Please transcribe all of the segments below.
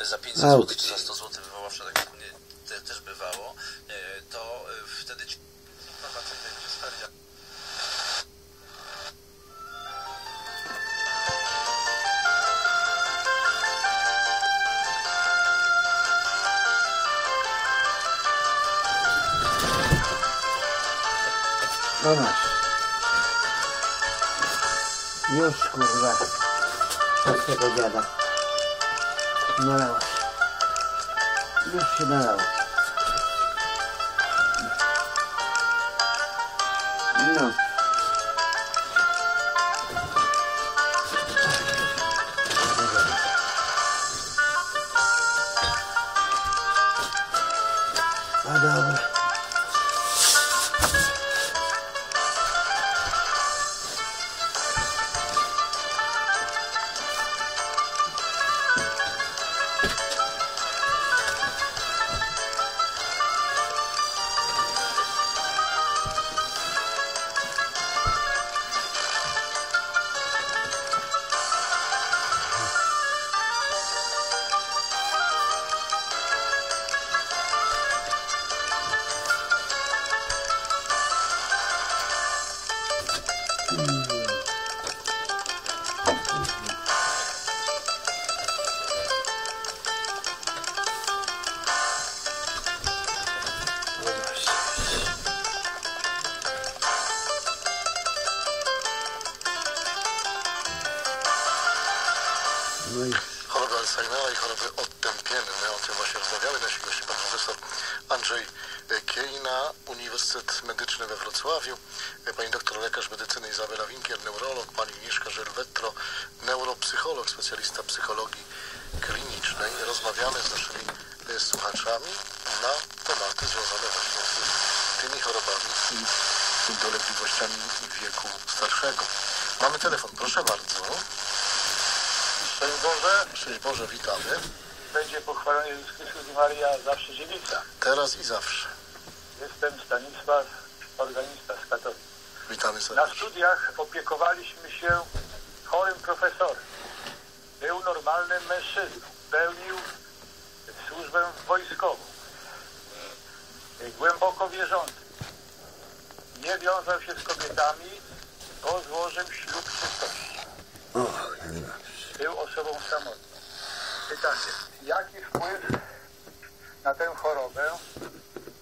za 500 zł czy za 100 zł wywoławcza, tak jak mnie te, też bywało, e, to e, wtedy ci pacjent będzie. No masz. Już kurwa. Od tego dziada. Nalała. Już się. Wrocławiu, pani doktor lekarz medycyny Izabela Winkier, neurolog, pani Agnieszka Żelwetro, neuropsycholog, specjalista psychologii klinicznej. Rozmawiamy z naszymi e, słuchaczami na tematy związane właśnie z tymi chorobami i dolegliwościami wieku starszego. Mamy telefon, proszę bardzo. Szczęść Boże, Szczęść Boże, witamy. będzie pochwalony Jezus Chrystus i Maria, zawsze dziewica. Teraz i zawsze. Jestem Stanisław, organista z Katowic. Witamy Na serdecznie. studiach opiekowaliśmy się chorym profesorem. Był normalnym mężczyzną. Pełnił służbę wojskową. Głęboko wierzący. Nie wiązał się z kobietami, bo złożył ślub czystości. Był osobą samotną. Pytanie, jaki wpływ na tę chorobę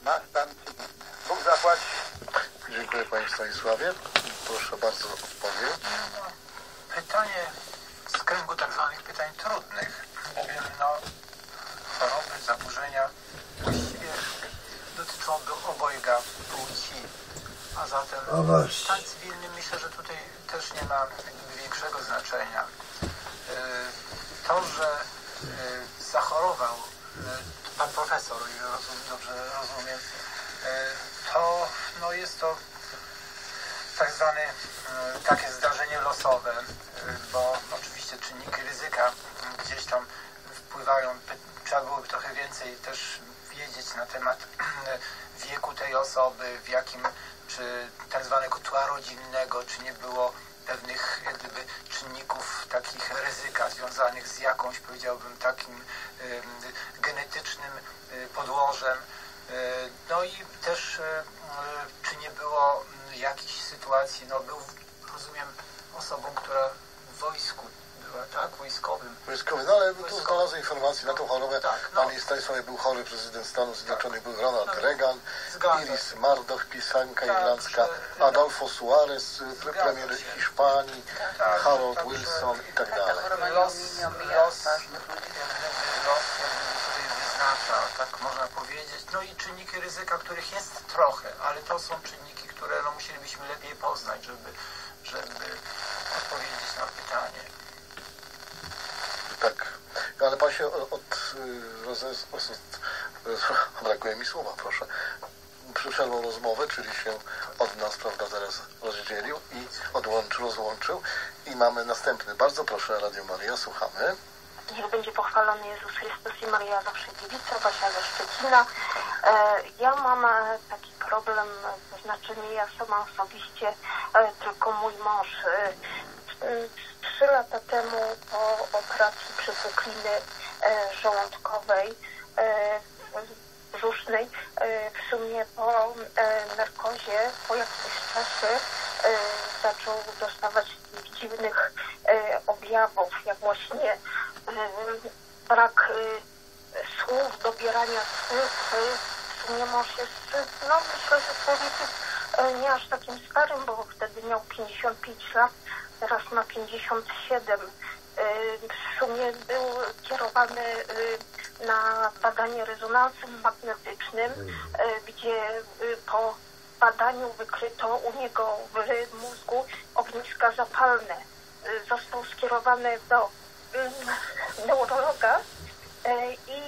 ma stan cywilny? Bóg zapłaci. Dziękuję Panie Stanisławie. Proszę bardzo o odpowiedź. Pytanie z kręgu tak zwanych pytań trudnych. Bowiem no, choroby, zaburzenia właściwie dotyczą do obojga płci. A zatem O właśnie. stan cywilny myślę, że tutaj też nie ma większego znaczenia. Yy, To, że yy, zachorował yy, pan profesor, rozum, dobrze rozumiem, to no, jest to tak zwane e, takie zdarzenie losowe, e, bo oczywiście czynniki ryzyka gdzieś tam wpływają. Trzeba byłoby trochę więcej też wiedzieć na temat wieku tej osoby, w jakim, czy tak zwanego tła rodzinnego, czy nie było pewnych jak gdyby czynników takich ryzyka związanych z jakąś, powiedziałbym, takim genetycznym podłożem. Y, No i też y, y, czy nie było mm, jakichś sytuacji, no był, rozumiem, osobą, która w wojsku była, tak, wojskowym. Wojskowy, no ale tu znalazłem informacje na tą chorobę. Tak, no. Pani Stanisławie był chory prezydent Stanów Zjednoczonych, był Ronald No, Reagan, zgadza Iris Murdoch, pisanka Tak, irlandzka, że- Adolfo Suarez, Zgadza premier się. Hiszpanii, Tak, Harold także- Wilson i tak Ta dalej. choroba Los, nie, nie omija los, twarzy. jak gdyby los jakby sobie wyznacza, tak można powiedzieć. No i czynniki ryzyka, których jest trochę, ale to są czynniki, które no, musielibyśmy lepiej poznać, żeby, żeby odpowiedzieć na pytanie. Tak. Ale pan się od, od, roz, brakuje mi słowa, proszę. Przerwał rozmowę, czyli się od nas, prawda, teraz rozdzielił i odłączył, rozłączył. I mamy następny. Bardzo proszę, Radio Maria, słuchamy. Niech będzie pochwalony Jezus Chrystus i Maria zawsze dziewica, Basia ze Szczecina. E, ja mam e, taki problem, to znaczy nie ja sama osobiście, tylko mój mąż. E, Trzy lata temu po operacji przepukliny e, żołądkowej, brzusznej. W sumie po narkozie po jakimś czasie zaczął dostawać dziwnych objawów, jak właśnie brak e, słów, dobierania słów. E, W sumie mąż jest, no myślę, że człowiekiem e, nie aż takim starym, bo wtedy miał 55 lat, teraz ma 57. E, W sumie był kierowany e, na badanie rezonansem magnetycznym, e, gdzie e, po badaniu wykryto u niego w mózgu ogniska zapalne. E, Został skierowany do neurologa e, i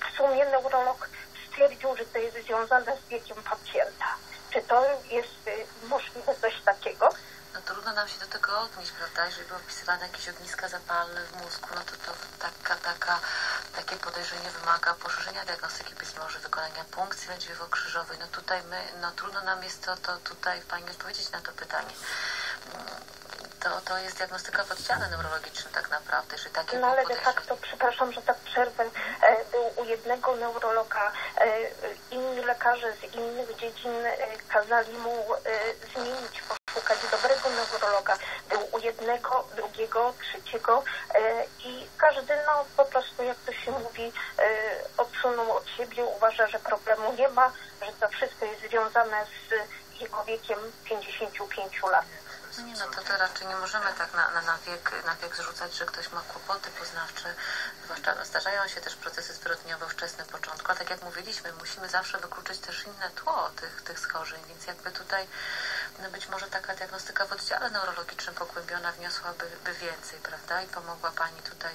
w sumie neurolog stwierdził, że to jest związane z wiekiem pacjenta. Czy to jest e, możliwe coś takiego? No trudno nam się do tego odnieść, prawda? Jeżeli były wpisywane jakieś ogniska zapalne w mózgu, no to, to taka, taka, takie podejrzenie wymaga poszerzenia diagnostyki, być może wykonania punkcji lędźwiowo-krzyżowej. No tutaj my, no trudno nam jest to, to tutaj Pani odpowiedzieć na to pytanie. To, to jest diagnostyka w oddziale neurologicznym tak naprawdę, jeżeli takie No ale de facto, przepraszam, że tak przerwę, e, był u jednego neurologa, e, inni lekarze z innych dziedzin e, kazali mu zmienić, poszukać dobrego neurologa. Był u jednego, drugiego, trzeciego i każdy no po prostu, jak to się mówi, odsunął od siebie, uważa, że problemu nie ma, że to wszystko jest związane z jego wiekiem 55 lat. Nie, no to, to raczej nie możemy tak na, na, na, wiek, na wiek zrzucać, że ktoś ma kłopoty poznawcze, zwłaszcza no, zdarzają się też procesy zwyrodnieniowe w wczesnym początku, ale tak jak mówiliśmy, musimy zawsze wykluczyć też inne tło tych, tych schorzeń, więc jakby tutaj no być może taka diagnostyka w oddziale neurologicznym pogłębiona wniosłaby by więcej, prawda, i pomogła Pani tutaj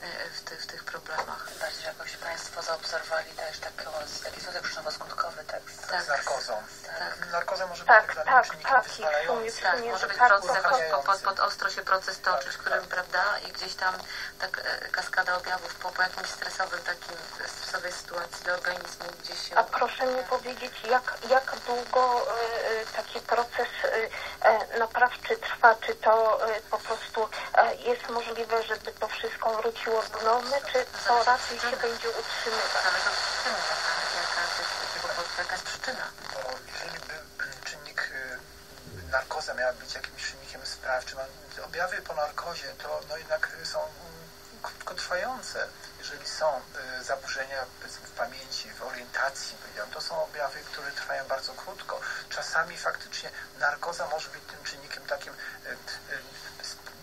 e, w, ty, w tych problemach. Bardziej jakoś Państwo zaobserwowali też taki, taki związek przyczynowo-skutkowy tak, z, Tak. z narkozą. Tak. Narkoza może być Tak, tak, tak, czynnikiem tak, i w sumie, wyzwalającym. w Tak, sumie, może że być tak, proces to jakoś tak. Po, pod, pod ostro się proces toczyć, Tak, którym, tak. prawda, i gdzieś tam tak e, kaskada objawów po, po jakimś stresowym takim, stresowej sytuacji dla organizmu gdzieś się... A proszę mi powiedzieć, jak, jak długo e, e, taki proces naprawczy trwa? Czy to po prostu jest możliwe, żeby to wszystko wróciło do normy, czy to raczej się będzie utrzymywać? Zależy od przyczyny, jaka, jaka, jest, jaka jest przyczyna. Bo jeżeli by mm, czynnik y, narkoza miała być jakimś czynnikiem sprawczym, objawy po narkozie to no jednak są mm, krótkotrwające. Jeżeli są y, zaburzenia w pamięci, w orientacji, to są objawy, które trwają bardzo krótko. Czasami faktycznie narkoza może być tym czynnikiem takim y, y,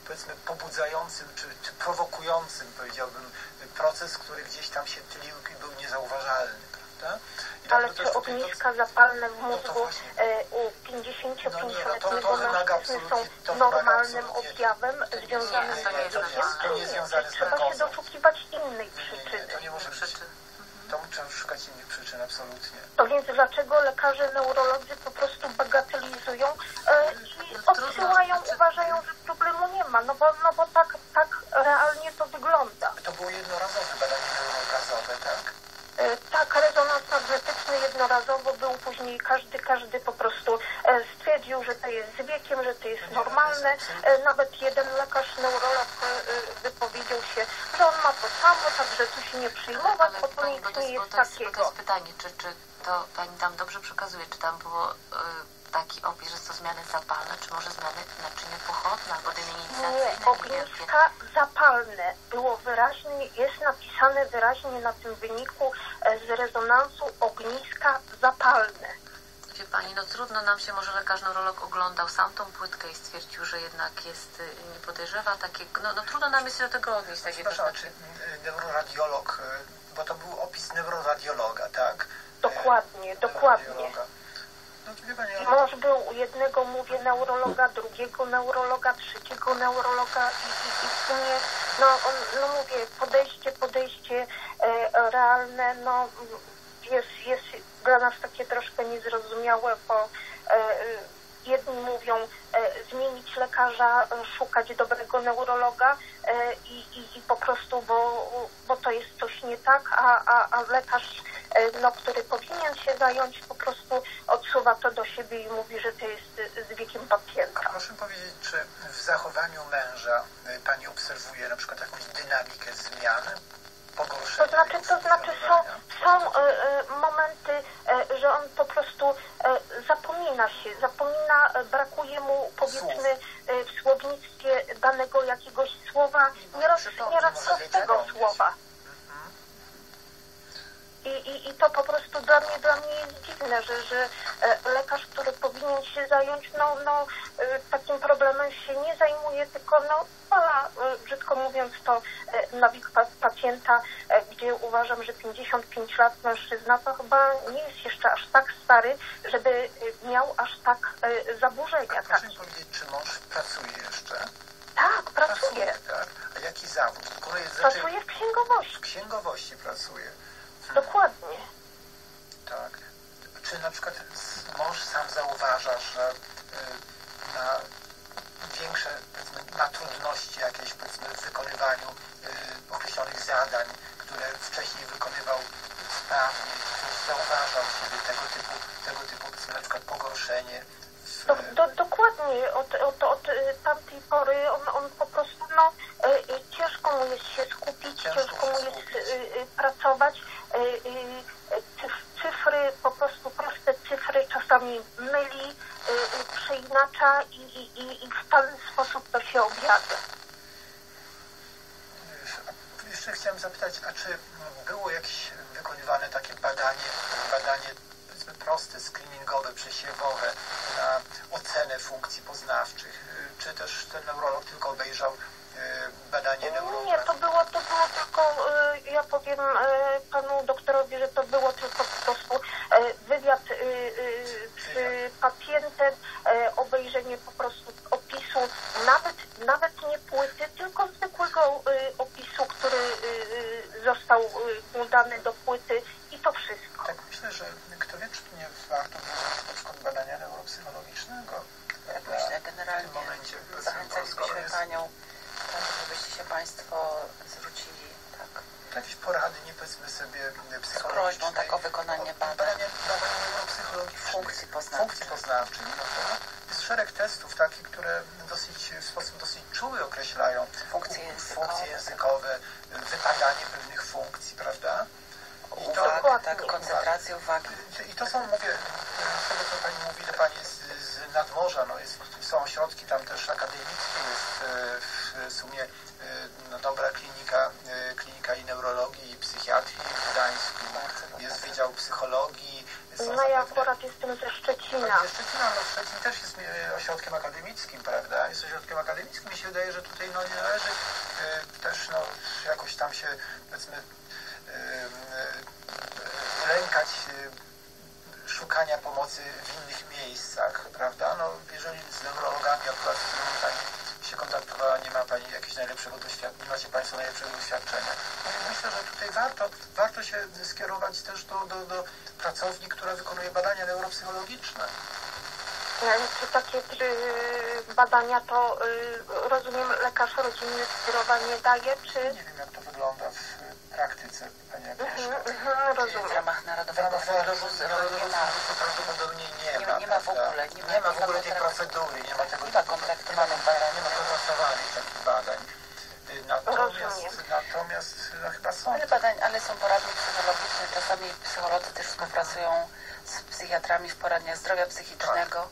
powiedzmy pobudzającym czy, czy prowokującym, powiedziałbym, proces, który gdzieś tam się tylił i był niezauważalny, prawda? Ale czy tutaj to- ogniska zapalne w No mózgu e, u No nie, no to- 55-letniego to wymaga mężczyzny są normalnym absolutnie- objawem związanym z wiekiem? z Trzeba się doszukiwać innej przyczyny. to nie może być. Przyczyn. To trzeba szukać innych przyczyn, absolutnie. To więc dlaczego lekarze neurolodzy po prostu bagatelizują e, i No odsyłają, znaczy- uważają, że problemu nie ma, no bo, no bo tak, tak realnie to wygląda. To było jednorazowe badanie neurogazowe, tak? E, tak, rezonans magnetyczny jednorazowo był, później każdy, każdy po prostu e, stwierdził, że to jest z wiekiem, że to jest normalne. E, nawet jeden lekarz, neurolog e, wypowiedział się, że on ma to samo, także tu się nie przejmować, Ale bo to nic nie jest, jest to jest, takiego. pytanie, czy, czy to Pani tam dobrze przekazuje, czy tam było y, taki opis, że są zmiany zapalne, czy może zmiany naczynia pochodne albo Nie, demienizacyjne niewielkie? ogniska zapalne było wyraźnie, jest napisane wyraźnie na tym wyniku e, z rezonansu ogniska zapalne. Wie Pani, no trudno nam się, może lekarz neurolog oglądał sam tą płytkę i stwierdził, że jednak jest, y, nie podejrzewa takiego, no, no trudno nam jest się do tego odnieść, takie Przepraszam, czy y, neuroradiolog, y, bo to był opis neuroradiologa, tak? Dokładnie, dokładnie. neuroradiologa. Mąż był u jednego, mówię, neurologa, drugiego neurologa, trzeciego neurologa i, i, i w sumie, no, no mówię, podejście, podejście e, realne, no jest, jest dla nas takie troszkę niezrozumiałe, bo e, jedni mówią e, zmienić lekarza, szukać dobrego neurologa e, i, i, i po prostu, bo, bo to jest coś nie tak, a, a, a lekarz, no, który powinien się zająć, po prostu odsuwa to do siebie i mówi, że to jest e, z wiekiem pacjenta. Proszę powiedzieć, czy w zachowaniu męża y, Pani obserwuje na przykład jakąś dynamikę zmian. To znaczy, to znaczy są, są e, e, momenty, e, że on po prostu e, zapomina się, zapomina, e, brakuje mu powiedzmy e, w słownictwie danego jakiegoś słowa, nieraz, nieraz prostego słowa. I, i, I to po prostu dla mnie, dla mnie jest dziwne, że, że e, lekarz, który powinien się zająć no, no, e, takim problemem się nie zajmuje, tylko no, pola, e, brzydko mówiąc to, na wik pa- pacjenta, gdzie uważam, że 55 lat mężczyzna to chyba nie jest jeszcze aż tak stary, żeby miał aż tak zaburzenia Proszę mi powiedzieć, czy mąż pracuje jeszcze? Tak, pracuje. tak. A jaki zawód? Pracuje w księgowości, w księgowości pracuje. Dokładnie. Tak. Czy na przykład mąż sam zauważa, że y, na większe, na trudności jakieś, powiedzmy, w wykonywaniu y, określonych zadań, które wcześniej wykonywał sprawnie, czy zauważał sobie tego typu, tego typu, powiedzmy, na przykład pogorszenie Do, do, dokładnie, od, od, od y, tamtej pory on, on po prostu, no, y, y, ciężko mu jest się skupić, Ciężko ciężko mu jest skupić. y, y, pracować. Y, cyf- cyfry, po prostu proste cyfry czasami myli, y, przeinacza i, i, i, i w ten sposób to się objawia. Jeszcze chciałem zapytać, a czy było jakieś wykonywane takie badanie, badanie powiedzmy proste, screeningowe, przesiewowe na ocenę funkcji poznawczych? Czy też ten neurolog tylko obejrzał e, badanie neurologa? Nie, to było, to było tylko, ja powiem y, panu doktorowi, że to było tylko po prostu y, wywiad y, y, z pacjentem, y, obejrzenie po prostu opisu, nawet, nawet nie płyty, tylko zwykłego y, opisu, który y, y, został y, mu dany do płyty i to wszystko. Tak myślę, że kto wie, czy nie warto było na przykład badania neuropsychologicznego. Jak prawda? myślę, generalnie W tym momencie, zachęcalibyśmy skoro jest- Panią, tak, żebyście się Państwo zwrócili tak, jakieś porady, nie powiedzmy sobie z psychologicznej. prośbą tak, o wykonanie badań. Badanie, badanie neuropsychologicznych. Funkcji poznawczych. Funkcji poznawczych, prawda? Jest szereg testów takich, które dosyć, w sposób dosyć czuły określają Funkcje językowe. funkcje językowe, wypadanie pewnych funkcji, prawda? I to, Uwagi, Dokładnie. tak, koncentracja uwagi. i to są, mówię, z tego co Pani mówi, że Pani jest z nadmorza, no jest, są ośrodki tam też akademickie, jest e, w sumie e, no, dobra klinika, e, klinika i neurologii i psychiatrii w Gdańsku, jest wydział psychologii. są No ja zapewne- akurat jestem ze Szczecina. tak, ze Szczecina, no Szczecin też jest e, ośrodkiem akademickim, prawda? Jest ośrodkiem akademickim. Mi się wydaje, że tutaj no, nie należy e, też no, jakoś tam się, powiedzmy, e, e, lękać e, szukania pomocy w innych miejscach, prawda? No, jeżeli z neurologami akurat z którymi Pani się kontaktowała, nie ma Pani jakiegoś najlepszego doświadczenia, nie macie Państwo najlepszego doświadczenia. No, myślę, że tutaj warto, warto się skierować też do, do, do pracowni, która wykonuje badania neuropsychologiczne. Czy takie y, badania to y, rozumiem lekarz rodzinny skierowanie daje, czy Nie wiem, jak to wygląda w praktyce, Pani mhm, mhm, W rozumiem. ramach W Narodowego ramach Narodowego Zdrowia nie ma, Funduszu prawdopodobnie nie, ma. nie ma w ogóle, nie ma- nie ma w ogóle tej procedury, nie ma tego Nie ma nie kontraktowanych takich badań. Y, Natomiast, natomiast no, chyba są. ale badań, ale są poradnie psychologiczne, czasami psycholodzy też współpracują z psychiatrami w poradniach zdrowia psychicznego.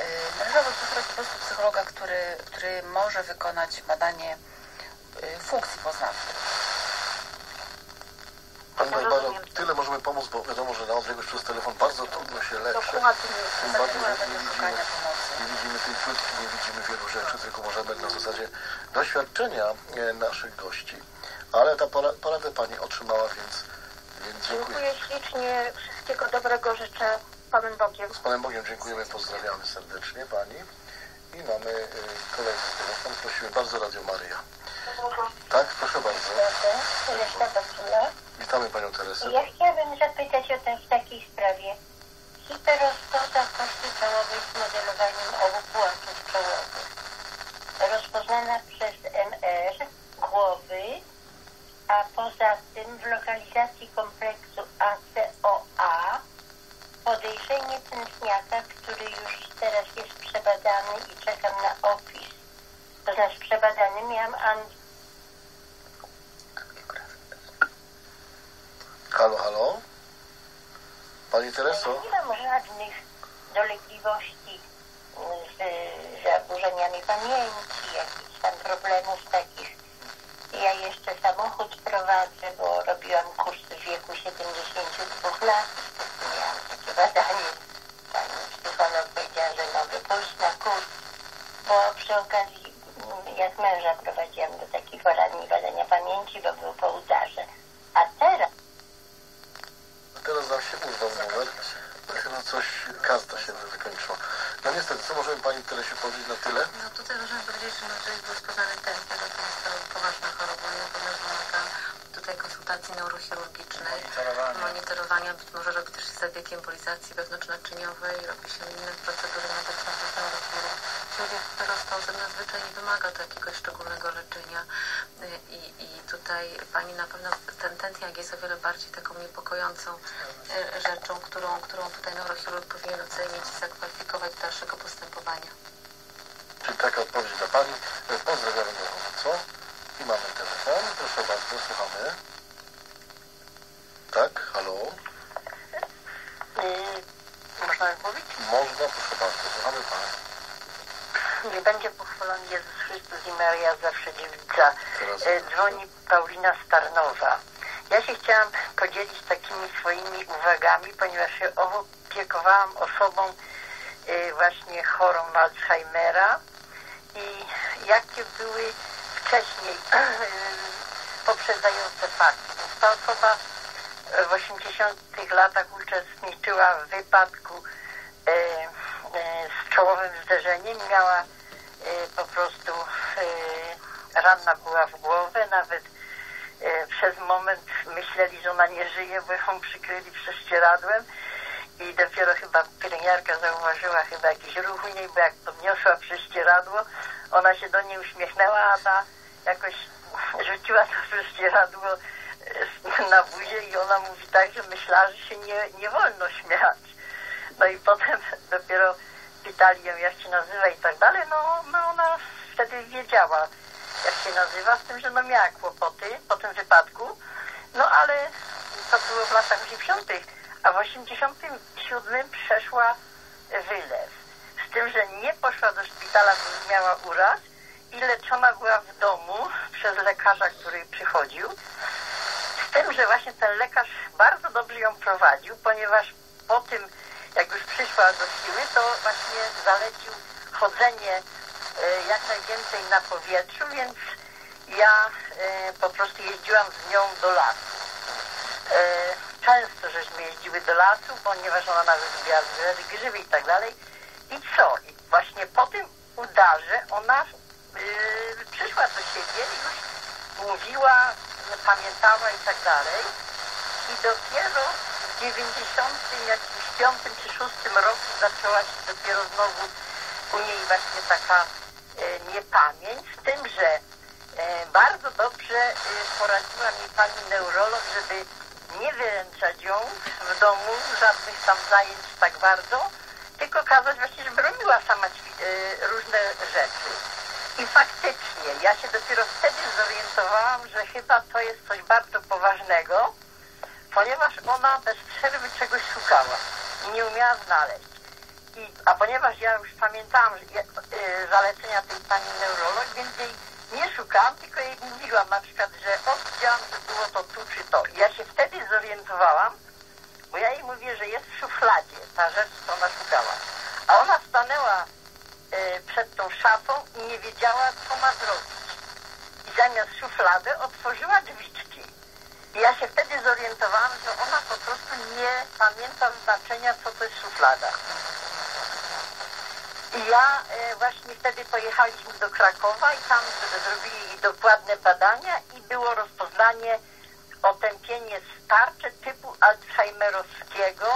Y, Należałoby posłuchać po prostu psychologa, który, który może wykonać badanie y, funkcji poznawczych. Pani Barbaro, tyle możemy pomóc, bo wiadomo, że na odległość przez telefon bardzo trudno się leczy. Dokładnie. Tym bardziej, nie widzimy. Nie widzimy tej płytki, nie widzimy wielu rzeczy, tylko możemy na zasadzie doświadczenia e, naszych gości. Ale ta pora- poradę Pani otrzymała, więc, więc dziękuję. Dziękuję ślicznie. Wszystkiego dobrego życzę Panem Bogiem. Z Panem Bogiem dziękujemy, pozdrawiamy serdecznie Pani. I mamy e, kolejny telefon. Prosimy bardzo, Radio Maryja. Tak, proszę bardzo. Teresa. Witamy Panią Teresę. Ja chciałabym zapytać o tę w takiej sprawie. Hiperostota kości czołowej z modelowaniem obu płatów czołowych. Rozpoznana przez MR głowy, a poza tym w lokalizacji kompleksu ACOA podejrzenie tętniaka, który już teraz jest przebadany i czekam na opis. To znaczy przebadany miałam an Halo, halo? Pani Tereso? Nie mam żadnych dolegliwości z zaburzeniami pamięci, jakichś tam problemów takich. Ja jeszcze samochód prowadzę, bo robiłam kurs w wieku 72 lat. Miałam takie badanie. Pani psycholog powiedziała, że mogę pójść na kurs, bo przy okazji mm, jak męża prowadziłam do takich poradni badania pamięci, bo był po udarze. A teraz A teraz nam się numer. Chyba coś, kazda się wykończyła. No niestety, co możemy Pani Teresie powiedzieć na tyle? No tutaj możemy powiedzieć, że jest rozpoznany tętno, że to jest to poważna choroba i wymaga tutaj konsultacji neurochirurgicznej, Monitorowanie. monitorowania, być może robi też zabieg embolizacji wewnątrznaczyniowej, robi się inne procedury medyczne przez neurochirurg. Człowiek wyrostał nadzwyczaj nie wymaga to jakiegoś szczególnego leczenia i, i tutaj Pani na pewno ten tętniak jest o wiele bardziej taką niepokojącą y, rzeczą, którą, którą tutaj neurochirurg powinien ocenić i zakwalifikować do dalszego postępowania. Czyli taka odpowiedź dla Pani. E, Pozdrawiamy gorąco. I mamy telefon. Proszę bardzo, słuchamy. Tak, halo? yy, można mówić? Można, proszę bardzo, słuchamy Pana. Nie będzie pochwalony Jezus Chrystus i Maria zawsze dziewica. E, Dzwoni Paulina Starnowa. Ja się chciałam podzielić takimi swoimi uwagami, ponieważ się opiekowałam osobą e, właśnie chorą Alzheimera i jakie były wcześniej e, poprzedzające fakty. Ta osoba w 80 latach uczestniczyła w wypadku z czołowym zderzeniem. Miała e, po prostu e, ranna była w głowę, nawet e, przez moment myśleli, że ona nie żyje, bo ją przykryli prześcieradłem i dopiero chyba pielęgniarka zauważyła chyba jakiś ruch u niej, bo jak podniosła prześcieradło, ona się do niej uśmiechnęła, a ona jakoś rzuciła to prześcieradło e, na buzię i ona mówi tak, że myślała, że się nie, nie wolno śmiać. No i potem dopiero pytali ją, jak się nazywa i tak dalej, no, no ona wtedy wiedziała, jak się nazywa, z tym, że no miała kłopoty po tym wypadku, no ale to było w latach 80., a w 87 przeszła wylew. Z tym, że nie poszła do szpitala, bo miała uraz i leczona była w domu przez lekarza, który przychodził. Z tym, że właśnie ten lekarz bardzo dobrze ją prowadził, ponieważ po tym, jak już przyszła do siły, to właśnie zalecił chodzenie e, jak najwięcej na powietrzu, więc ja e, po prostu jeździłam z nią do lasu. E, często żeśmy jeździły do lasu, ponieważ ona nawet lubiła grzyby, grzyby i tak dalej. I co? I właśnie po tym udarze ona przyszła do siebie i już mówiła, pamiętała i tak dalej. I dopiero w 90 jakimś piątym czy szóstym roku zaczęła się dopiero znowu u niej właśnie taka e, niepamięć, z tym, że e, bardzo dobrze e, poradziła mi pani neurolog, żeby nie wyręczać ją w domu, żadnych tam zajęć tak bardzo, tylko kazać właśnie, żeby robiła sama różne rzeczy. I faktycznie, ja się dopiero wtedy zorientowałam, że chyba to jest coś bardzo poważnego, ponieważ ona bez przerwy czegoś szukała i nie umiała znaleźć. I, a ponieważ ja już pamiętałam że, y, zalecenia tej pani neurolog, więc jej nie szukałam, tylko jej mówiłam na przykład, że o, widziałam, że było to tu czy to. I ja się wtedy zorientowałam, bo ja jej mówię, że jest w szufladzie ta rzecz, co ona szukała. A ona stanęła y, przed tą szafą i nie wiedziała, co ma zrobić. I zamiast szuflady otworzyła drzwiczki. Ja się wtedy zorientowałam, że ona po prostu nie pamięta znaczenia, co to jest szuflada. I ja e, właśnie wtedy pojechaliśmy do Krakowa i tam zrobili dokładne badania i było rozpoznanie otępienie starcze typu alzheimerowskiego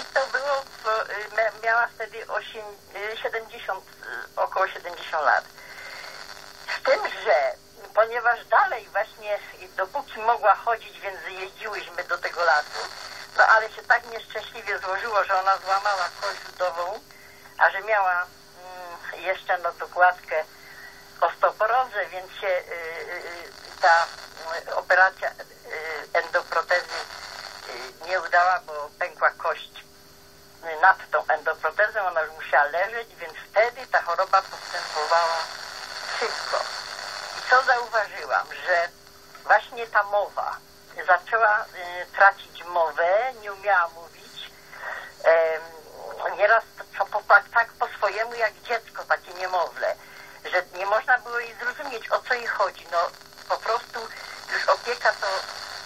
i to było, w, y, mia- miała wtedy osiem, y, 70, y, około 70 lat. Z tym, że ponieważ dalej właśnie dopóki mogła chodzić, więc jeździłyśmy do tego lasu, no ale się tak nieszczęśliwie złożyło, że ona złamała kość udową, a że miała mm, jeszcze no dokładkę osteoporozę, więc się y, y, ta y, operacja y, endoprotezy nie udała, bo pękła kość nad tą endoprotezą, ona już musiała leżeć, więc wtedy ta choroba postępowała szybko. Co zauważyłam, że właśnie ta mowa zaczęła y, tracić mowę, nie umiała mówić. Nieraz to, po, tak, po swojemu jak dziecko, takie niemowlę, że nie można było jej zrozumieć, o co jej chodzi. No po prostu już opieka to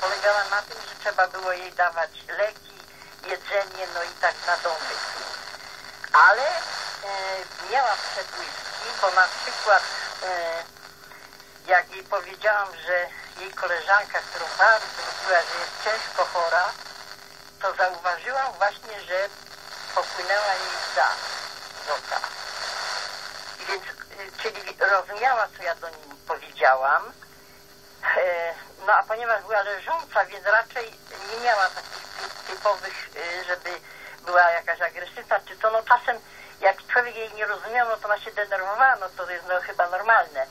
polegała na tym, że trzeba było jej dawać leki, jedzenie, no i tak na domysł. Ale e, miała przebłyski, bo na przykład e, jak jej powiedziałam, że jej koleżanka, którą bardzo lubiła, że jest ciężko chora, to zauważyłam właśnie, że popłynęła jej łza z oka. Więc, y, czyli rozumiała, co ja do niej powiedziałam. E, No a ponieważ była leżąca, więc raczej nie miała takich ty- typowych, y, żeby była jakaś agresywna, czy to no czasem jak człowiek jej nie rozumiał, no to ona się denerwowała, no to jest no chyba normalne.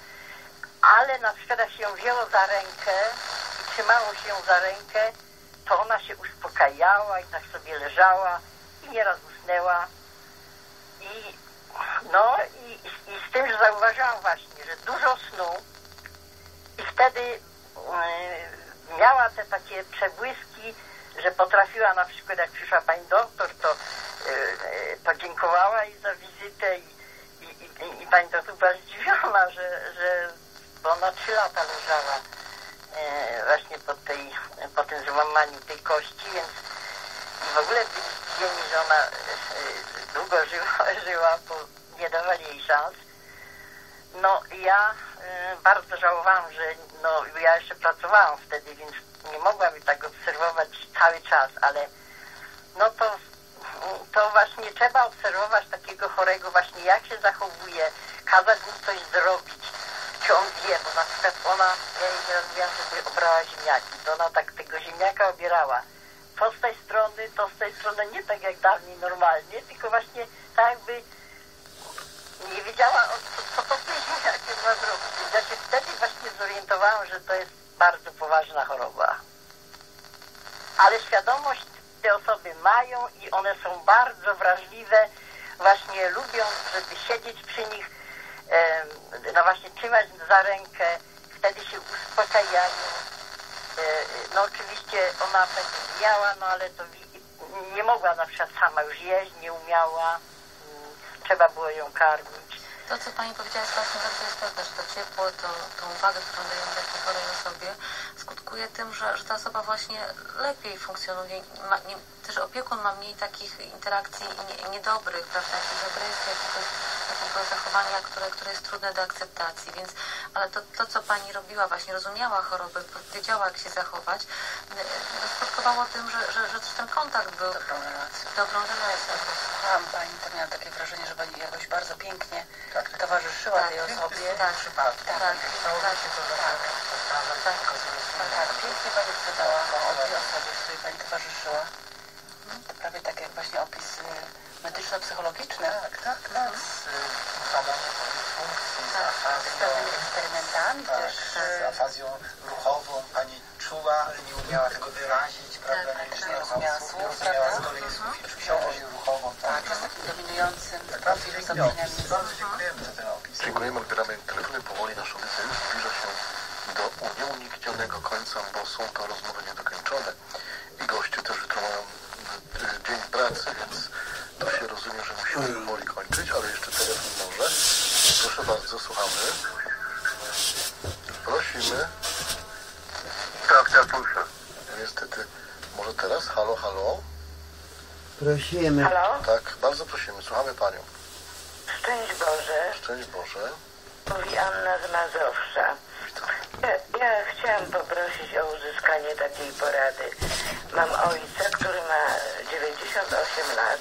Ale na przykład się ją wzięło za rękę i trzymało się ją za rękę, to ona się uspokajała i tak sobie leżała i nieraz usnęła. I no i, i z tym, że zauważyłam właśnie, że dużo snu i wtedy e, miała te takie przebłyski, że potrafiła na przykład jak przyszła pani doktor, to e, e, podziękowała jej za wizytę i, i, i, i pani doktor była zdziwiona, że, że bo ona trzy lata leżała e, właśnie po, tej, po tym złamaniu tej kości, więc w ogóle byli zdziwieni, że ona e, długo żyła, żyła, bo nie dawali jej szans. No ja e, bardzo żałowałam, że no ja jeszcze pracowałam wtedy, więc nie mogłam jej tak obserwować cały czas, ale no to, to właśnie trzeba obserwować takiego chorego właśnie jak się zachowuje, kazać mu coś zrobić, on wie, bo na przykład ona, ja jej nieraz mówiłam, żeby obrała ziemniaki, to ona tak tego ziemniaka obierała. To z tej strony, to z tej strony, nie tak jak dawniej normalnie, tylko właśnie tak jakby nie wiedziała, o co, co to tym ziemniakiem ma zrobić. Ja się wtedy właśnie zorientowałam, że to jest bardzo poważna choroba. Ale świadomość te osoby mają i one są bardzo wrażliwe, właśnie lubią, żeby siedzieć przy nich, no właśnie trzymać za rękę, wtedy się uspokajają. E, No oczywiście ona miała, no ale to nie mogła na przykład sama już jeść, nie umiała, mm, trzeba było ją karmić. To, co Pani powiedziała, jest właśnie bardzo istotne, że to ciepło, to, tą uwagę, którą dajemy takiej chorej osobie, skutkuje tym, że, że ta osoba właśnie lepiej funkcjonuje. Ma, nie, też opiekun ma mniej takich interakcji nie, niedobrych, prawda, jakichś agresji, jakiegoś zachowania, które, które jest trudne do akceptacji. Więc, ale to, to, co Pani robiła, właśnie rozumiała chorobę, wiedziała, jak się zachować, y, skutkowało tym, że, że, że ten kontakt był Dobrą relację. dobrą relacją. Słuchałam Pani, to miałam takie wrażenie, że Pani jakoś bardzo pięknie towarzyszyła Tak, tej osobie. Tak, tak, Tak, tak, tak, się to tak. Tak. pokazuje swoje Tak, pięknie Pani sprzedała o tej osobie, z której Pani towarzyszyła. To prawie tak jak właśnie opis medyczno-psychologiczny. Tak, tak, tak. Z y, badaniem swoich funkcji, z Tak, z afazją, eksperymentami tak, też. z afazją ruchową. Pani czuła, ale nie umiała tego wyrazić, prawda? Tak, nie, tak, nie rozumiała słów, nie rozumiała prawda? z kolei słów i czułość ruchową. Tak, z takim dominującym Bardzo profilem zaburzeniami. opis. Bardzo dziękujemy za ten opis. Dziękujemy, odbieramy telefony. Powoli nasz audycja już zbliża się do nieuniknionego końca, bo są to rozmowy niedokończone i goście też jutro mają y, dzień pracy, więc to się rozumie, że musimy powoli kończyć, ale jeszcze telefon może. Proszę bardzo, słuchamy. Prosimy. Tak, tak, proszę. Niestety, może teraz? Halo, halo? Prosimy. Halo? Tak, bardzo prosimy, słuchamy Panią. Szczęść Boże, Szczęść Boże. mówi Anna z Mazowsza. Ja, ja chciałam poprosić o uzyskanie takiej porady. Mam ojca, który ma 98 lat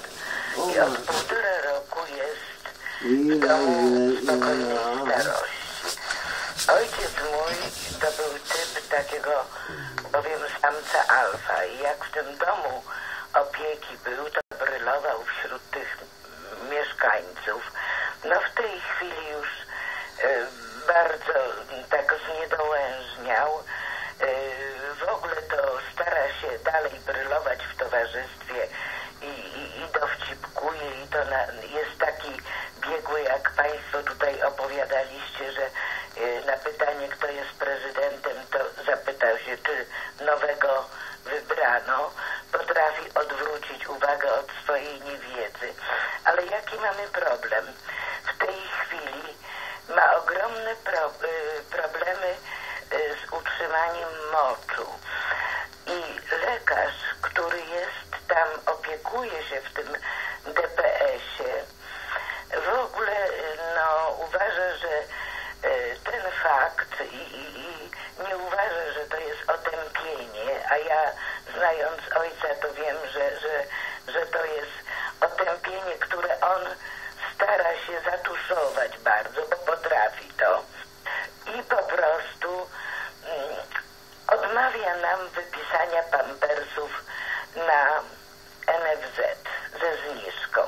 i od półtora roku jest w domu spokojnej starości. Ojciec mój to był typ takiego, powiem, samca alfa i jak w tym domu opieki był, to brylował wśród tych mieszkańców. No w tej chwili już e, bardzo tak zniedołężniał. E, w ogóle to stara się dalej brylować w towarzystwie i, i, i dowcipkuje i to na, jest taki biegły, jak Państwo tutaj opowiadaliście, że y, na pytanie, kto jest prezydentem, to zapytał się, czy nowego wybrano, potrafi odwrócić uwagę od swojej niewiedzy. Ale jaki mamy problem? W tej chwili ma ogromne pro, y, problemy y, z utrzymaniem moczu. I lekarz, który jest tam, opiekuje się w tym DPS-ie, w ogóle y, no, uważa, że y, ten fakt i, i, i nie uważa, że to jest otępienie, a ja znając ojca to wiem, że, że, że to jest otępienie, które on stara się zatuszować bardzo, bo potrafi to. I po prostu mm, odmawia nam wypisania pampersów na NFZ ze zniżką.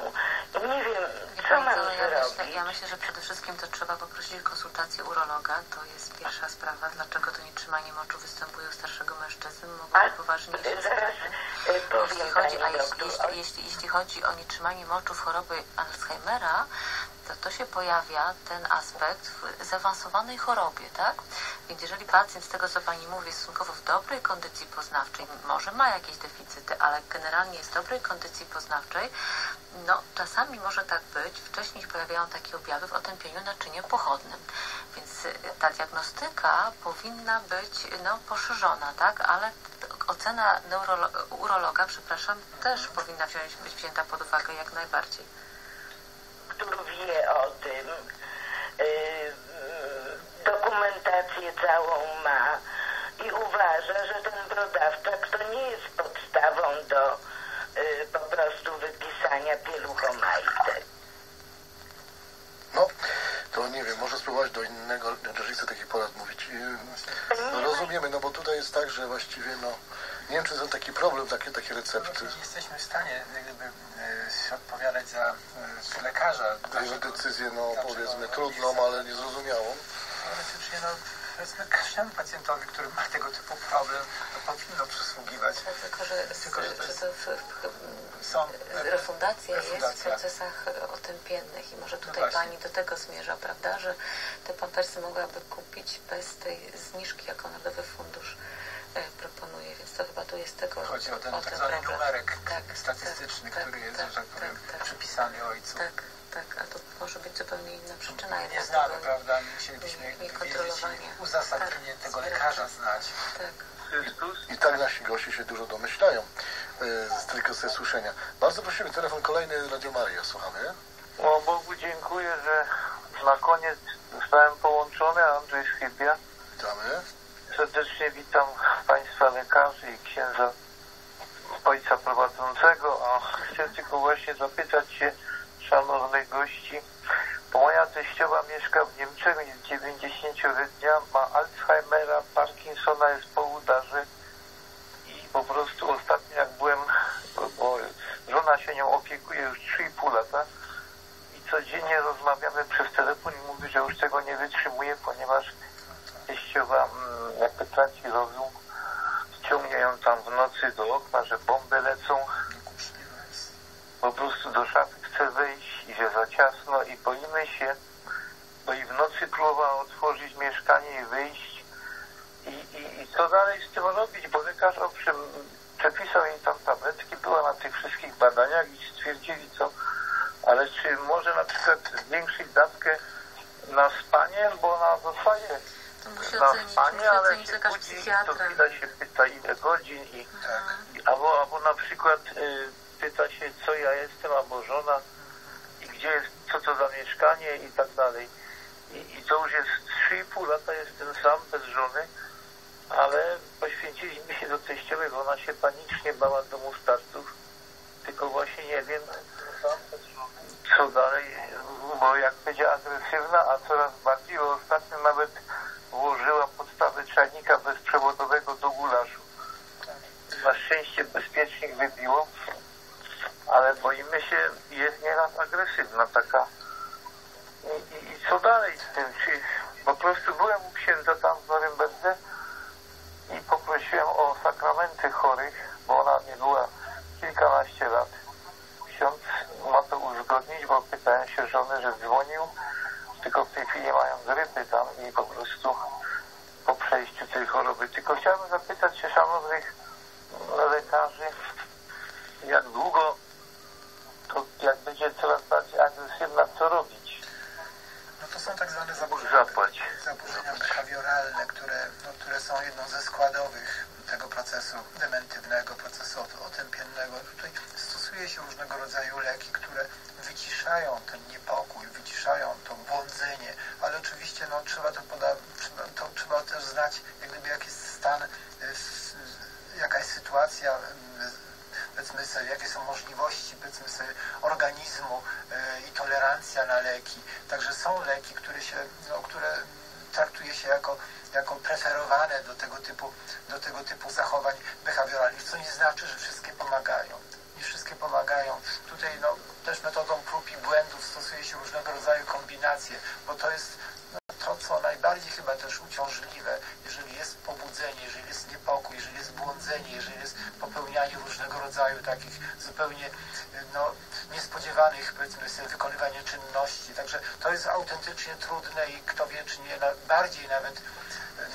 Nie wiem, co Pani mam co, ja, myślę, zrobić. ja myślę, że przede wszystkim to trzeba poprosić konsultację urologa. To jest pierwsza sprawa. Dlaczego to nietrzymanie moczu występuje u starszego mężczyzny? Mogą być poważniejsze sprawy. Jeśli chodzi, a jeśli, jeśli, jeśli, jeśli chodzi o nietrzymanie moczu w chorobie Alzheimera, to to się pojawia, ten aspekt, w zaawansowanej chorobie, tak? Więc jeżeli pacjent, z tego co Pani mówi, jest stosunkowo w dobrej kondycji poznawczej, może ma jakieś deficyty, ale generalnie jest w dobrej kondycji poznawczej, no czasami może tak być, wcześniej pojawiają takie objawy w otępieniu naczynia pochodnym. Więc y, ta diagnostyka powinna być no, poszerzona, tak? Ale ocena urologa, przepraszam, też powinna wziąć, być wzięta pod uwagę jak najbardziej. który wie o tym, y, y, dokumentację całą ma i uważa, że ten brodawczak to nie jest podstawą do y, po prostu wypisania pieluchomajtek. No, to nie wiem, może spróbować do innego, chcę takich porad mówić. Yy, No, rozumiemy, no bo tutaj jest tak, że właściwie, no, nie wiem, czy to taki problem, takie, takie recepty. Nie jesteśmy w stanie jak gdyby, e, odpowiadać za e, lekarza. Także decyzję, no, powiedzmy, robi trudną, ale niezrozumiałą. Teoretycznie, no, powiedzmy, każdemu pacjentowi, który ma tego typu problem, to powinno przysługiwać. Tylko, że, Tylko, że to że jest- to w, w, Są refundacja jest w refundacja. procesach otępiennych i może tutaj właśnie. Pani do tego zmierza, prawda, że te pampersy mogłaby kupić bez tej zniżki, jaką Narodowy Fundusz e, proponuje, więc to chyba tu jest tego Chodzi o ten o tak ten zwany problem. numerek Tak, statystyczny, tak, który jest, tak, że tak powiem, tak, tak. przypisany ojcu. Tak, tak, a to może być zupełnie inna przyczyna. Nie znamy, prawda? Musielibyśmy nie- jakby wiedzieć niekontrolowania. uzasadnienie Tak, tego zbieracze. lekarza znać. Tak. I tak nasi goście się dużo domyślają yy, z tylko ze słyszenia. Bardzo prosimy, telefon kolejny, Radio Maria, słuchamy. O Bogu dziękuję, że na koniec zostałem połączony. Andrzej Schybia. Witamy. Serdecznie witam Państwa lekarzy i księdza ojca prowadzącego. A chcę tylko właśnie zapytać się szanownych gości, bo moja teściowa mieszka w Niemczech, jest 90-letnia, ma Alzheimera, Parkinsona, jest po udarze. I po prostu ostatnio jak byłem, bo- żona się nią opiekuje już 3,5 lata i codziennie rozmawiamy przez telefon i mówi, że już tego nie wytrzymuje, ponieważ teściowa mm, jakby traci rozum, ściągnie ją tam w nocy do okna, że bomby lecą, po prostu do szafy chce wejść i że za ciasno i boimy się, bo i w nocy próbowała otworzyć mieszkanie i wyjść. I, i, i co dalej z tym robić, bo lekarz owszem przepisał jej tam tabletki, była na tych wszystkich badaniach i stwierdzili co, ale czy może na przykład zwiększyć dawkę na spanie, bo ona musi na ocenić, spanie, ale się budzi, to chwila się pyta ile godzin i, i albo, albo na przykład y, pyta się co ja jestem, albo żona i gdzie jest, co to za mieszkanie i tak dalej. I, i to już jest 3,5 lata jestem sam, bez żony, ale poświęciliśmy się do teściowej, bo ona się panicznie bała domu starców, tylko właśnie nie wiem co dalej, bo jak będzie agresywna, a coraz bardziej, bo ostatnio nawet włożyła podstawę czajnika bezprzewodowego do gulaszu. Na szczęście bezpiecznik wybiło, ale boimy się, jest nieraz agresywna taka. I, i, i co dalej z tym? Czy po prostu byłem u księdza tam w Norymberdze i poprosiłem o sakramenty chorych, bo ona nie była kilkanaście lat. Ksiądz ma to uzgodnić, bo pytałem się żony, że dzwonił, tylko w tej chwili mają grypy tam i po prostu po przejściu tej choroby. Tylko chciałbym zapytać się szanownych lekarzy, jak długo to jak będzie coraz bardziej agresywna, co robić? No to są tak zwane zaburzenia, Zapłać. zaburzenia behawioralne, które, no, które są jedną ze składowych tego procesu dementywnego, procesu ot- otępiennego. Tutaj stosuje się różnego rodzaju leki, które wyciszają ten niepokój, wyciszają to błądzenie, ale oczywiście no, trzeba to poda- trzeba, to trzeba też znać, jak gdyby jaki jest stan, y, s- jaka jest sytuacja, y, powiedzmy sobie, jakie są możliwości, powiedzmy sobie, organizmu y, i tolerancja na leki. Także są leki, które się, no, które traktuje się jako, jako preferowane do tego typu, do tego typu zachowań behawioralnych, co nie znaczy, że wszystkie pomagają. Nie wszystkie pomagają. Tutaj no, też metodą prób i błędów stosuje się różnego rodzaju kombinacje, bo to jest no, to, co najbardziej chyba też uciążliwe, takich zupełnie no, niespodziewanych, powiedzmy sobie, wykonywanie czynności. Także to jest autentycznie trudne i kto wie, czy nie bardziej nawet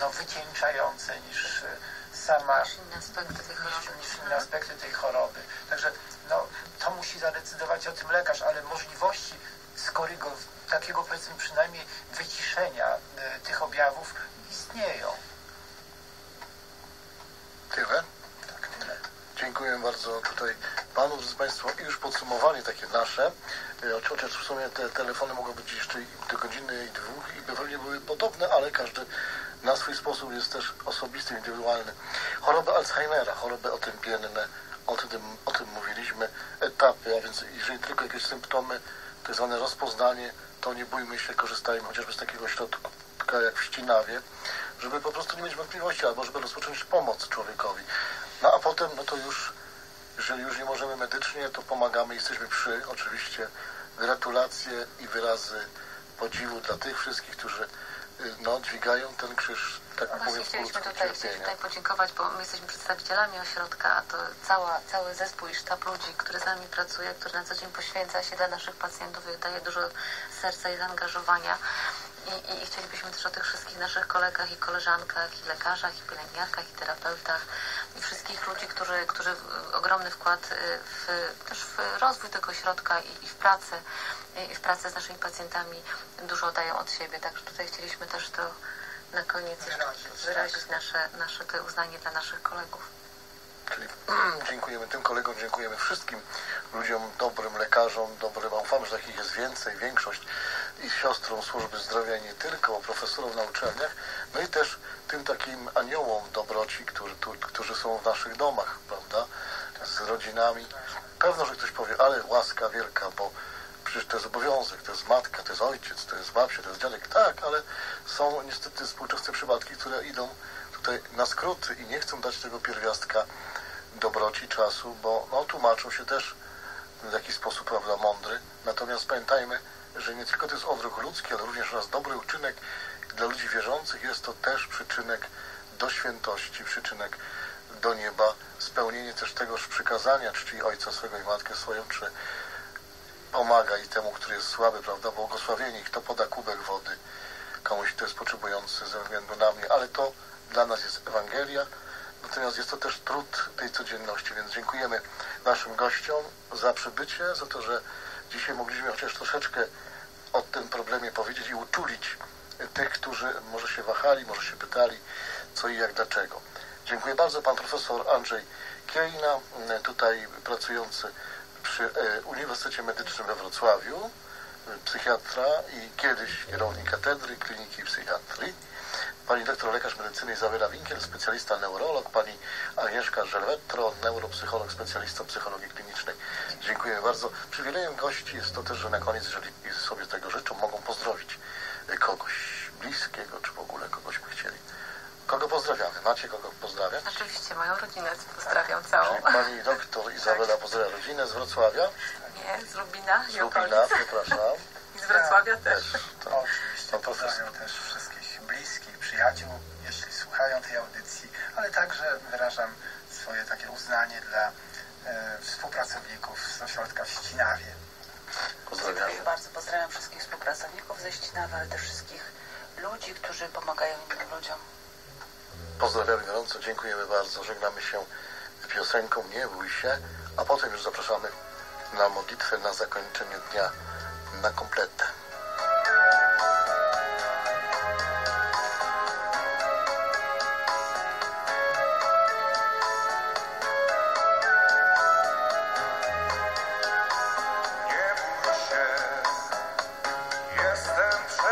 no, wycieńczające niż e, sama Niż inne aspekty tej choroby. niż inne aspekty tej choroby. Także no, to musi zadecydować o tym lekarz, ale możliwości skorygowania, takiego powiedzmy przynajmniej wyciszenia tych objawów istnieją. Tyle. Dziękuję bardzo tutaj panu, drodzy państwo. I już podsumowanie takie nasze, e, chociaż w sumie te telefony mogą być jeszcze do godziny i dwóch i pewnie były podobne, ale każdy na swój sposób jest też osobisty, indywidualny. Choroby Alzheimera, choroby otępienne, o tym, o tym mówiliśmy, etapy, a więc jeżeli tylko jakieś symptomy, tak zwane rozpoznanie, to nie bójmy się, korzystajmy chociażby z takiego środka jak w Ścinawie, żeby po prostu nie mieć wątpliwości, albo żeby rozpocząć pomoc człowiekowi. No a potem, no to już, jeżeli już nie możemy medycznie, to pomagamy, jesteśmy przy, oczywiście, gratulacje i wyrazy podziwu dla tych wszystkich, którzy y, no, dźwigają ten krzyż, tak Właśnie mówiąc, chcieliśmy tutaj, chcieliśmy tutaj podziękować, bo my jesteśmy przedstawicielami ośrodka, a to cała, cały zespół i sztab ludzi, który z nami pracuje, który na co dzień poświęca się dla naszych pacjentów i daje dużo serca i zaangażowania. I, i, I chcielibyśmy też o tych wszystkich naszych kolegach i koleżankach, i lekarzach, i pielęgniarkach, i terapeutach, i wszystkich ludzi, którzy, którzy ogromny wkład y, w, też w rozwój tego ośrodka i, i w pracę, i w pracę z naszymi pacjentami dużo dają od siebie. Także tutaj chcieliśmy też to na koniec Wyrazić, nasze, nasze to uznanie dla naszych kolegów. Czyli dziękujemy tym kolegom, dziękujemy wszystkim ludziom, dobrym lekarzom, dobrym, a ufamy, że takich jest więcej, większość i siostrom służby zdrowia nie tylko, profesorom na uczelniach, no i też tym takim aniołom dobroci, którzy, tu, którzy są w naszych domach, prawda, z rodzinami. Pewno, że ktoś powie, ale łaska wielka, bo przecież to jest obowiązek, to jest matka, to jest ojciec, to jest babcia, to jest dziadek. Tak, ale są niestety współczesne przypadki, które idą tutaj na skróty i nie chcą dać tego pierwiastka dobroci, czasu, bo no, tłumaczą się też w jakiś sposób, prawda, mądry. Natomiast pamiętajmy, że nie tylko to jest odruch ludzki, ale również nasz dobry uczynek dla ludzi wierzących jest to też przyczynek do świętości, przyczynek do nieba, spełnienie też tegoż przykazania, czci ojca swego i matkę swoją, czy pomaga i temu, który jest słaby, prawda, błogosławieni, kto poda kubek wody komuś, kto jest potrzebujący ze względu na mnie, ale to dla nas jest Ewangelia, natomiast jest to też trud tej codzienności, więc dziękujemy naszym gościom za przybycie, za to, że dzisiaj mogliśmy chociaż troszeczkę o tym problemie powiedzieć i uczulić tych, którzy może się wahali, może się pytali, co i jak, dlaczego. Dziękuję bardzo. Pan profesor Andrzej Kiejna, m, tutaj pracujący przy e, Uniwersytecie Medycznym we Wrocławiu, e, psychiatra i kiedyś kierownik katedry kliniki psychiatrii. Pani doktor lekarz medycyny Izabela Winkiel, specjalista neurolog, pani Agnieszka Żelwetro, neuropsycholog, specjalista psychologii klinicznej. Dziękuję bardzo. Przywilejem gości jest to też, że na koniec, jeżeli sobie tego życzą, mogą pozdrowić e, kogoś bliskiego, czy w ogóle kogoś by chcieli. Kogo pozdrawiamy? Macie kogo pozdrawiać? Oczywiście, moją rodzinę pozdrawiam całą. Czyli pani doktor Izabela pozdrawia rodzinę z Wrocławia? Nie, z Lubina. Z Lubina, przepraszam. I z Wrocławia ja, też. to, oczywiście, pozdrawiam też wszystkich bliskich, przyjaciół, jeśli słuchają tej audycji, ale także wyrażam swoje takie uznanie dla e, współpracowników z ośrodka w Ścinawie. Pozdrawiam. Dziękuję bardzo. Pozdrawiam wszystkich współpracowników ze Ścinawy, ale też wszystkich ludzi, którzy pomagają innym ludziom. Pozdrawiamy gorąco, dziękujemy bardzo. Żegnamy się piosenką Nie bój się, a potem już zapraszamy na modlitwę na zakończenie dnia na kompletę. Nie bój się, jestem przed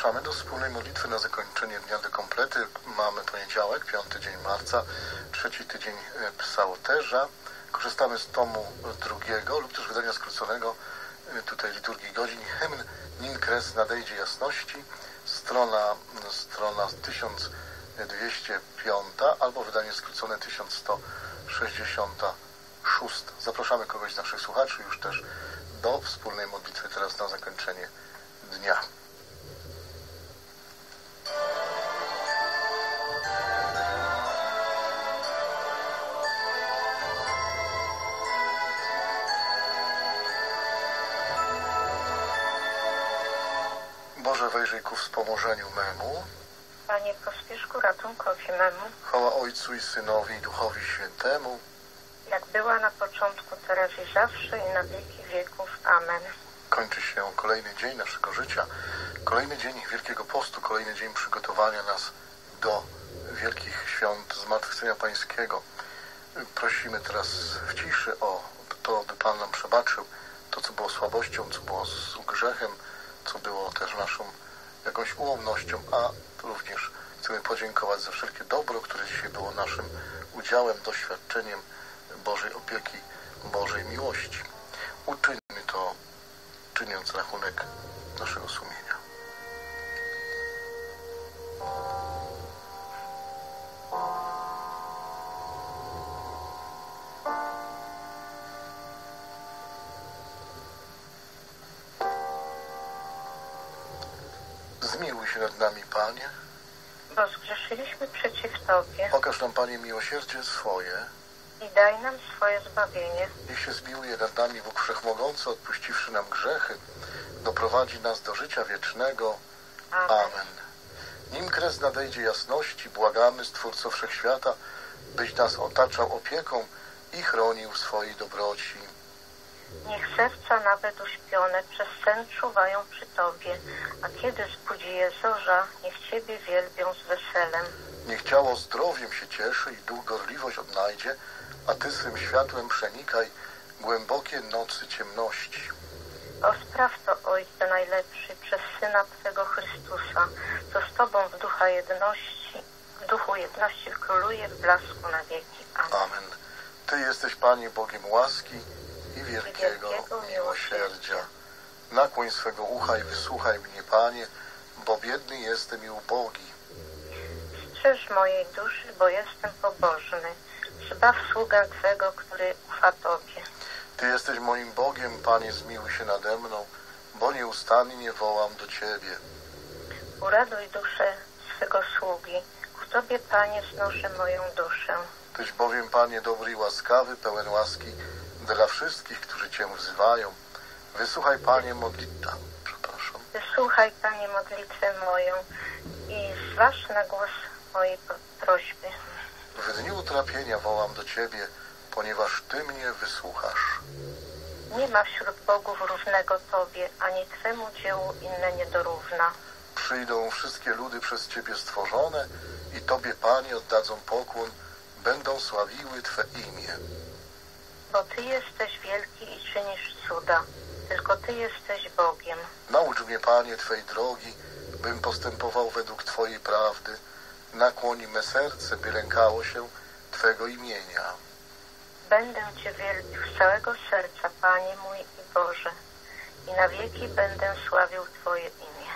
Zapraszamy do wspólnej modlitwy na zakończenie Dnia do Komplety. Mamy poniedziałek, piąty dzień marca, trzeci tydzień e, psałoterza. Korzystamy z tomu drugiego lub też wydania skróconego e, tutaj liturgii godzin. Hymn Nim kres nadejdzie jasności, strona, strona 1205 albo wydanie skrócone 1166. Zapraszamy kogoś z naszych słuchaczy już też do wspólnej modlitwy teraz na zakończenie dnia. Ku wspomożeniu memu. Panie, pospiesz ku ratunkowi memu, Chwała Ojcu i Synowi i Duchowi Świętemu. jak była na początku, teraz i zawsze i na wieki wieków. Amen. Kończy się kolejny dzień naszego życia, kolejny dzień Wielkiego Postu, kolejny dzień przygotowania nas do wielkich świąt Zmartwychwstania Pańskiego. Prosimy teraz w ciszy o to, by Pan nam przebaczył to, co było słabością, co było z grzechem, co było też naszą jakąś ułomnością, a również chcemy podziękować za wszelkie dobro, które dzisiaj było naszym udziałem, doświadczeniem Bożej opieki, Bożej miłości. Uczyńmy to, czyniąc rachunek naszego sumienia. Zmiłuj się nad nami, Panie. Bo zgrzeszyliśmy przeciw Tobie Pokaż nam, Panie, miłosierdzie swoje. i daj nam swoje zbawienie. Niech się zmiłuje nad nami Bóg Wszechmogący, odpuściwszy nam grzechy, doprowadzi nas do życia wiecznego. Amen. Nim kres nadejdzie jasności, błagamy Stwórco Wszechświata, byś nas otaczał opieką i chronił swojej dobroci. Niech serca nawet uśpione przez sen czuwają przy Tobie, a kiedy zbudzi je zorza, niech Ciebie wielbią z weselem. Niech ciało zdrowiem się cieszy i duch gorliwość odnajdzie, a Ty swym światłem przenikaj głębokie nocy ciemności. O spraw to, Ojcze najlepszy, przez Syna Twego Chrystusa, co z Tobą w ducha jedności, w duchu jedności króluje w blasku na wieki. Amen. Amen. Ty jesteś, Panie, Bogiem łaski i wielkiego miłosierdzia. Nakłoń swego ucha i wysłuchaj mnie, Panie, bo biedny jestem i ubogi. Strzeż mojej duszy, bo jestem pobożny. Zbaw sługę Twego, który ufa Tobie. Ty jesteś moim Bogiem, Panie, zmiłuj się nade mną, bo nieustannie wołam do Ciebie. Uraduj duszę swego sługi. Ku Tobie, Panie, znoszę moją duszę. Tyś bowiem, Panie, dobry i łaskawy, pełen łaski dla wszystkich, którzy Cię wzywają. Wysłuchaj, Panie, modlitwa. Przepraszam. Wysłuchaj, Panie, modlitwę moją i zważ na głos mojej pro- prośby. W dniu utrapienia wołam do Ciebie, ponieważ Ty mnie wysłuchasz. Nie ma wśród bogów równego Tobie, ani Twemu dziełu inne nie dorówna. Przyjdą wszystkie ludy przez Ciebie stworzone i Tobie, Panie, oddadzą pokłon, będą sławiły Twe imię. Bo Ty jesteś wielki i czynisz cuda. Tylko Ty jesteś Bogiem. Naucz mnie, Panie, Twej drogi, bym postępował według Twojej prawdy. Nakłoń me serce, by lękało się Twego imienia. Będę Cię wielbił z całego serca, Panie mój i Boże. I na wieki będę sławił Twoje imię.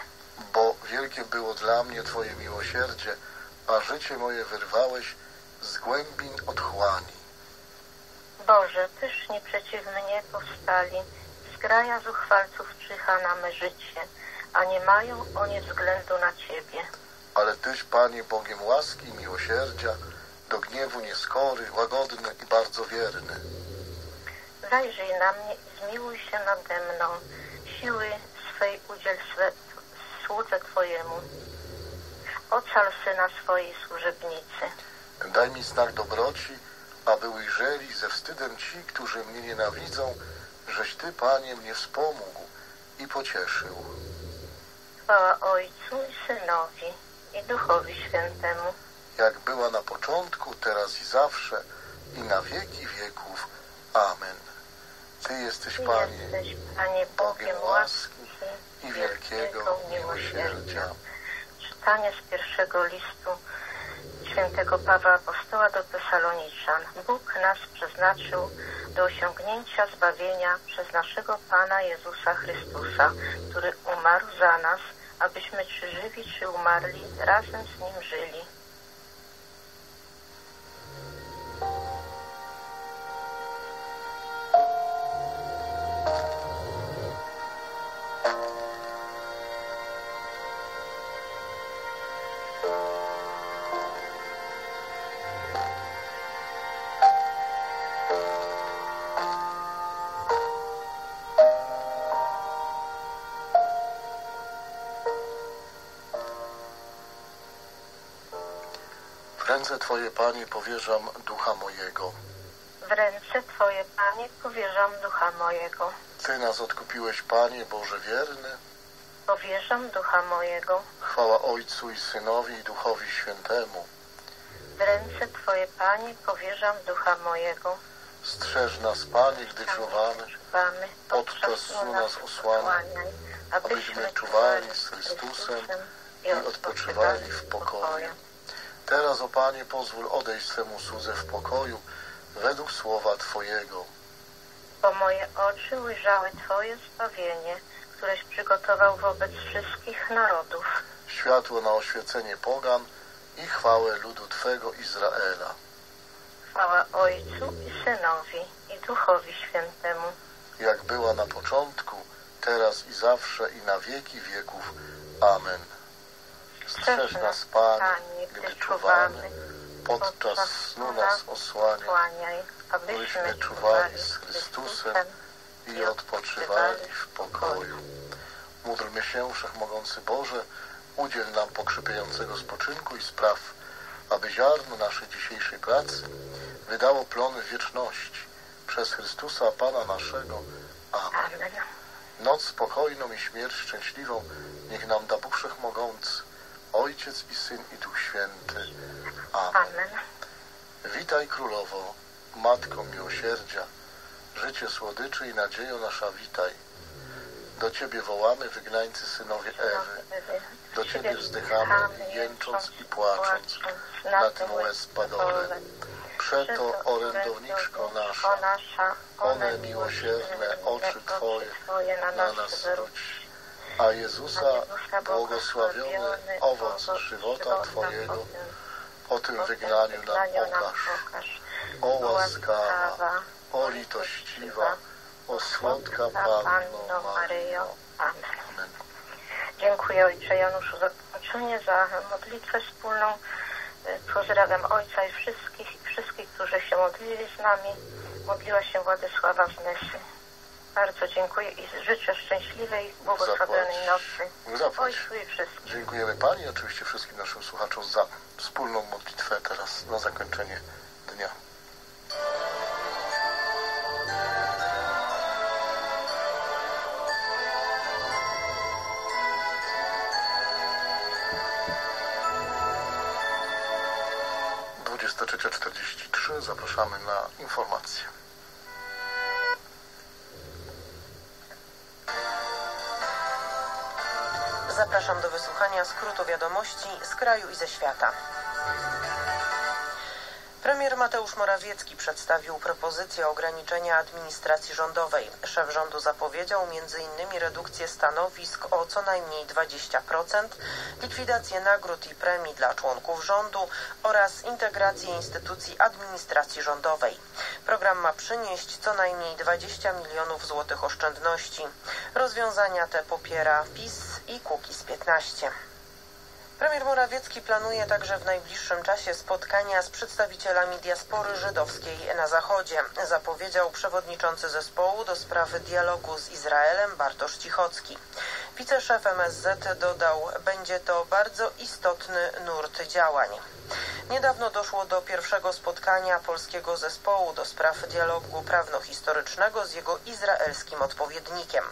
Bo wielkie było dla mnie Twoje miłosierdzie, a życie moje wyrwałeś z głębin otchłani. Boże, pyszni przeciw mnie powstali, zgraja zuchwalców czyha na me życie, a nie mają oni względu na Ciebie. Ale Tyś, Panie, Bogiem łaski i miłosierdzia, do gniewu nieskory, łagodny i bardzo wierny. Zajrzyj na mnie i zmiłuj się nade mną, siły swej udziel swe, słudze Twojemu. Ocal syna swojej służebnicy. Daj mi znak dobroci, aby ujrzeli ze wstydem ci, którzy mnie nienawidzą, żeś Ty, Panie, mnie wspomógł i pocieszył. Chwała Ojcu i Synowi i Duchowi Świętemu. jak była na początku, teraz i zawsze, i na wieki wieków. Amen. Ty jesteś, Ty Panie, jesteś, Panie, Bogiem łaski i wielkiego miłosierdzia. Czytanie z pierwszego listu świętego Pawła Apostoła do Tesaloniczan. Bóg nas przeznaczył do osiągnięcia zbawienia przez naszego Pana Jezusa Chrystusa, który umarł za nas, abyśmy czy żywi, czy umarli, razem z Nim żyli. Twoje, Panie, powierzam ducha mojego. W ręce Twoje, Panie, powierzam ducha mojego. Ty nas odkupiłeś, Panie Boże wierny. Powierzam ducha mojego. Chwała Ojcu i Synowi i Duchowi Świętemu. W ręce Twoje, Panie, powierzam ducha mojego. Strzeż nas, Panie, gdy czuwamy, podczas snu nas osłaniaj, abyśmy czuwali z Chrystusem i odpoczywali w pokoju. Teraz, o Panie, pozwól odejść swemu słudze w pokoju, według słowa Twojego. Bo moje oczy ujrzały Twoje zbawienie, któreś przygotował wobec wszystkich narodów. Światło na oświecenie pogan i chwałę ludu Twego Izraela. Chwała Ojcu i Synowi i Duchowi Świętemu. Jak była na początku, teraz i zawsze i na wieki wieków. Amen. Strzeż nas, Panie, gdy czuwamy, podczas snu nas osłaniaj, abyśmy czuwali z Chrystusem i odpoczywali w pokoju. Módlmy się, Wszechmogący Boże, udziel nam pokrzepiającego spoczynku i spraw, aby ziarno naszej dzisiejszej pracy wydało plony wieczności przez Chrystusa Pana naszego. Amen. Noc spokojną i śmierć szczęśliwą niech nam da Bóg Wszechmogący, Ojciec i Syn i Duch Święty. Amen. Amen. Witaj Królowo, Matko Miłosierdzia, życie słodyczy i nadziejo nasza witaj. Do Ciebie wołamy, wygnańcy synowie Ewy. Do Ciebie wzdychamy, jęcząc i płacząc na tym łez padole. Przeto, orędowniczko nasza, one miłosierne oczy Twoje na nas zwróć. A Jezusa, błogosławiony owoc żywota Twojego, o tym wygnaniu nam okaż. O łaskawa, o litościwa, o słodka Panno Maryjo. Amen. Dziękuję Ojcze Januszu za zakończenie, za modlitwę wspólną. Pozdrawiam Ojca i wszystkich, wszystkich, którzy się modlili z nami. Modliła się Władysława z Nesy. Bardzo dziękuję i życzę szczęśliwej, błogosławionej nocy. Zapłać. Wszystkim. Dziękujemy Pani i oczywiście wszystkim naszym słuchaczom za wspólną modlitwę teraz na zakończenie dnia. Trzecia czterdzieści trzy. Zapraszamy na informacje. Zapraszam do wysłuchania skrótu wiadomości z kraju i ze świata. Premier Mateusz Morawiecki przedstawił propozycję ograniczenia administracji rządowej. Szef rządu zapowiedział m.in. redukcję stanowisk o co najmniej 20%, likwidację nagród i premii dla członków rządu oraz integrację instytucji administracji rządowej. Program ma przynieść co najmniej 20 milionów złotych oszczędności. Rozwiązania te popiera PiS i Kukiz 15. Premier Morawiecki planuje także w najbliższym czasie spotkania z przedstawicielami diaspory żydowskiej na Zachodzie, zapowiedział przewodniczący zespołu do sprawy dialogu z Izraelem Bartosz Cichocki. Wiceszef MSZ dodał, będzie to bardzo istotny nurt działań. Niedawno doszło do pierwszego spotkania polskiego zespołu do spraw dialogu prawno-historycznego z jego izraelskim odpowiednikiem.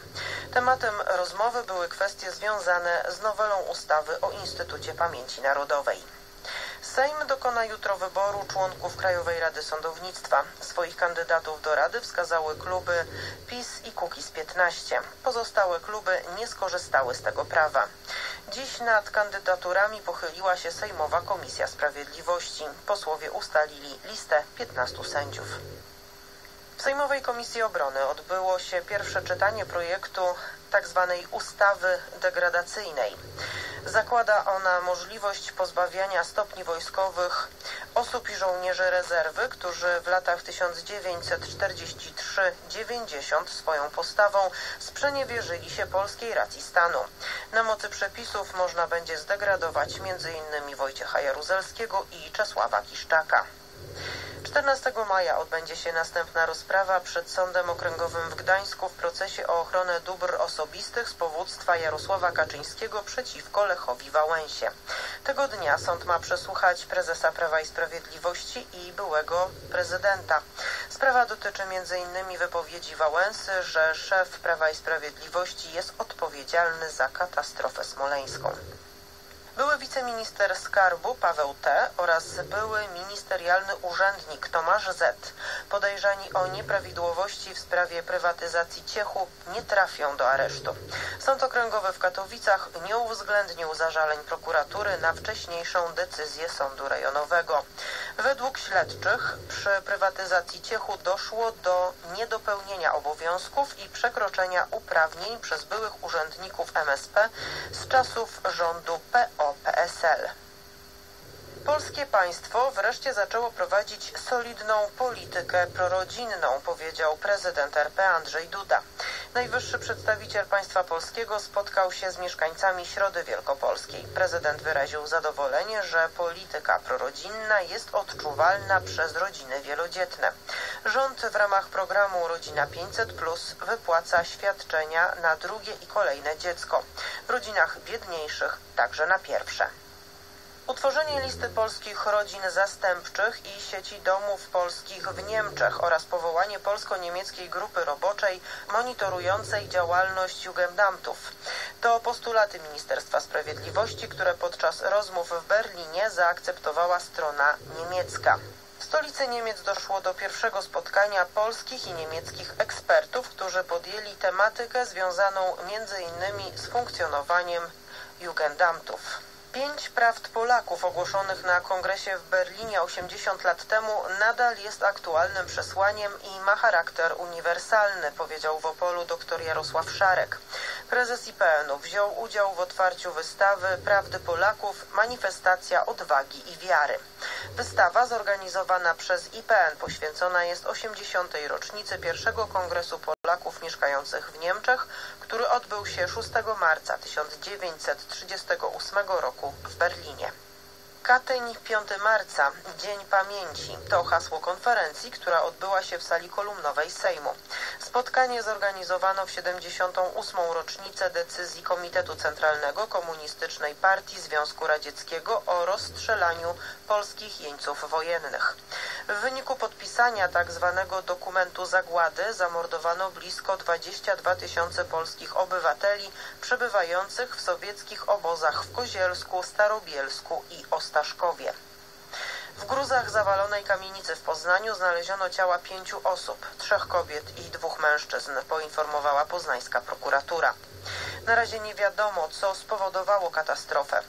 Tematem rozmowy były kwestie związane z nowelą ustawy o Instytucie Pamięci Narodowej. Sejm dokona jutro wyboru członków Krajowej Rady Sądownictwa. Swoich kandydatów do Rady wskazały kluby PiS i Kukiz 15. Pozostałe kluby nie skorzystały z tego prawa. Dziś nad kandydaturami pochyliła się Sejmowa Komisja Sprawiedliwości. Posłowie ustalili listę 15 sędziów. W Sejmowej Komisji Obrony odbyło się pierwsze czytanie projektu tzw. ustawy degradacyjnej. Zakłada ona możliwość pozbawiania stopni wojskowych osób i żołnierzy rezerwy, którzy w latach 1943-90 swoją postawą sprzeniewierzyli się polskiej racji stanu. Na mocy przepisów można będzie zdegradować m.in. Wojciecha Jaruzelskiego i Czesława Kiszczaka. 14 maja odbędzie się następna rozprawa przed Sądem Okręgowym w Gdańsku w procesie o ochronę dóbr osobistych z powództwa Jarosława Kaczyńskiego przeciwko Lechowi Wałęsie. Tego dnia sąd ma przesłuchać prezesa Prawa i Sprawiedliwości i byłego prezydenta. Sprawa dotyczy m.in. wypowiedzi Wałęsy, że szef Prawa i Sprawiedliwości jest odpowiedzialny za katastrofę smoleńską. Były wiceminister skarbu Paweł T. oraz były ministerialny urzędnik Tomasz Z. podejrzani o nieprawidłowości w sprawie prywatyzacji Ciechu nie trafią do aresztu. Sąd Okręgowy w Katowicach nie uwzględnił zażaleń prokuratury na wcześniejszą decyzję sądu rejonowego. Według śledczych przy prywatyzacji Ciechu doszło do niedopełnienia obowiązków i przekroczenia uprawnień przez byłych urzędników MSP z czasów rządu PO. PSL. Polskie państwo wreszcie zaczęło prowadzić solidną politykę prorodzinną, powiedział prezydent RP Andrzej Duda. Najwyższy przedstawiciel państwa polskiego spotkał się z mieszkańcami Środy Wielkopolskiej. Prezydent wyraził zadowolenie, że polityka prorodzinna jest odczuwalna przez rodziny wielodzietne. Rząd w ramach programu Rodzina 500 Plus wypłaca świadczenia na drugie i kolejne dziecko. W rodzinach biedniejszych także na pierwsze. Utworzenie listy polskich rodzin zastępczych i sieci domów polskich w Niemczech oraz powołanie polsko-niemieckiej grupy roboczej monitorującej działalność Jugendamtów. To postulaty Ministerstwa Sprawiedliwości, które podczas rozmów w Berlinie zaakceptowała strona niemiecka. W stolicy Niemiec doszło do pierwszego spotkania polskich i niemieckich ekspertów, którzy podjęli tematykę związaną m.in. z funkcjonowaniem Jugendamtów. Pięć prawd Polaków ogłoszonych na kongresie w Berlinie 80 lat temu nadal jest aktualnym przesłaniem i ma charakter uniwersalny, powiedział w Opolu dr Jarosław Szarek. Prezes IPN-u wziął udział w otwarciu wystawy Prawdy Polaków Manifestacja odwagi i wiary. Wystawa zorganizowana przez IPN poświęcona jest 80. rocznicy pierwszego kongresu Polaków mieszkających w Niemczech, który odbył się 6 marca 1938 roku w Berlinie. Katyń 5 marca, Dzień Pamięci. To hasło konferencji, która odbyła się w sali kolumnowej Sejmu. Spotkanie zorganizowano w 78. rocznicę decyzji Komitetu Centralnego Komunistycznej Partii Związku Radzieckiego o rozstrzelaniu polskich jeńców wojennych. W wyniku podpisania tzw. Tak dokumentu zagłady zamordowano blisko 22 tysiące polskich obywateli przebywających w sowieckich obozach w Kozielsku, Starobielsku i Ostaszkowie. W gruzach zawalonej kamienicy w Poznaniu znaleziono ciała pięciu osób, trzech kobiet i dwóch mężczyzn, poinformowała poznańska prokuratura. Na razie nie wiadomo, co spowodowało katastrofę.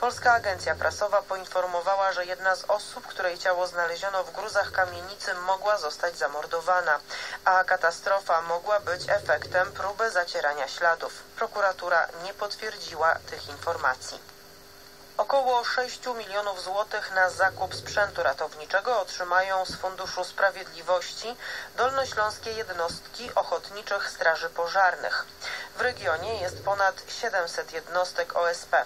Polska Agencja Prasowa poinformowała, że jedna z osób, której ciało znaleziono w gruzach kamienicy, mogła zostać zamordowana, a katastrofa mogła być efektem próby zacierania śladów. Prokuratura nie potwierdziła tych informacji. Około 6 milionów złotych na zakup sprzętu ratowniczego otrzymają z Funduszu Sprawiedliwości dolnośląskie jednostki ochotniczych straży pożarnych. W regionie jest ponad 700 jednostek OSP.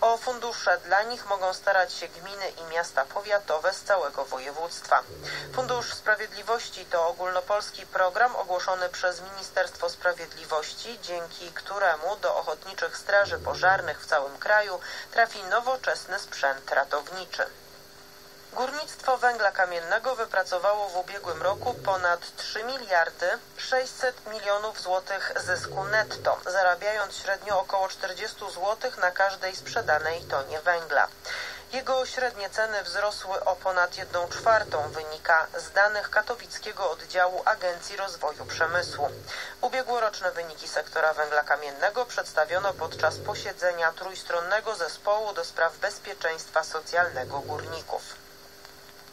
O fundusze dla nich mogą starać się gminy i miasta powiatowe z całego województwa. Fundusz Sprawiedliwości to ogólnopolski program ogłoszony przez Ministerstwo Sprawiedliwości, dzięki któremu do ochotniczych straży pożarnych w całym kraju trafi nowoczesny sprzęt ratowniczy. Górnictwo węgla kamiennego wypracowało w ubiegłym roku ponad 3 miliardy 600 milionów złotych zysku netto, zarabiając średnio około 40 złotych na każdej sprzedanej tonie węgla. Jego średnie ceny wzrosły o ponad 1 czwartą, wynika z danych katowickiego oddziału Agencji Rozwoju Przemysłu. Ubiegłoroczne wyniki sektora węgla kamiennego przedstawiono podczas posiedzenia trójstronnego zespołu do spraw bezpieczeństwa socjalnego górników.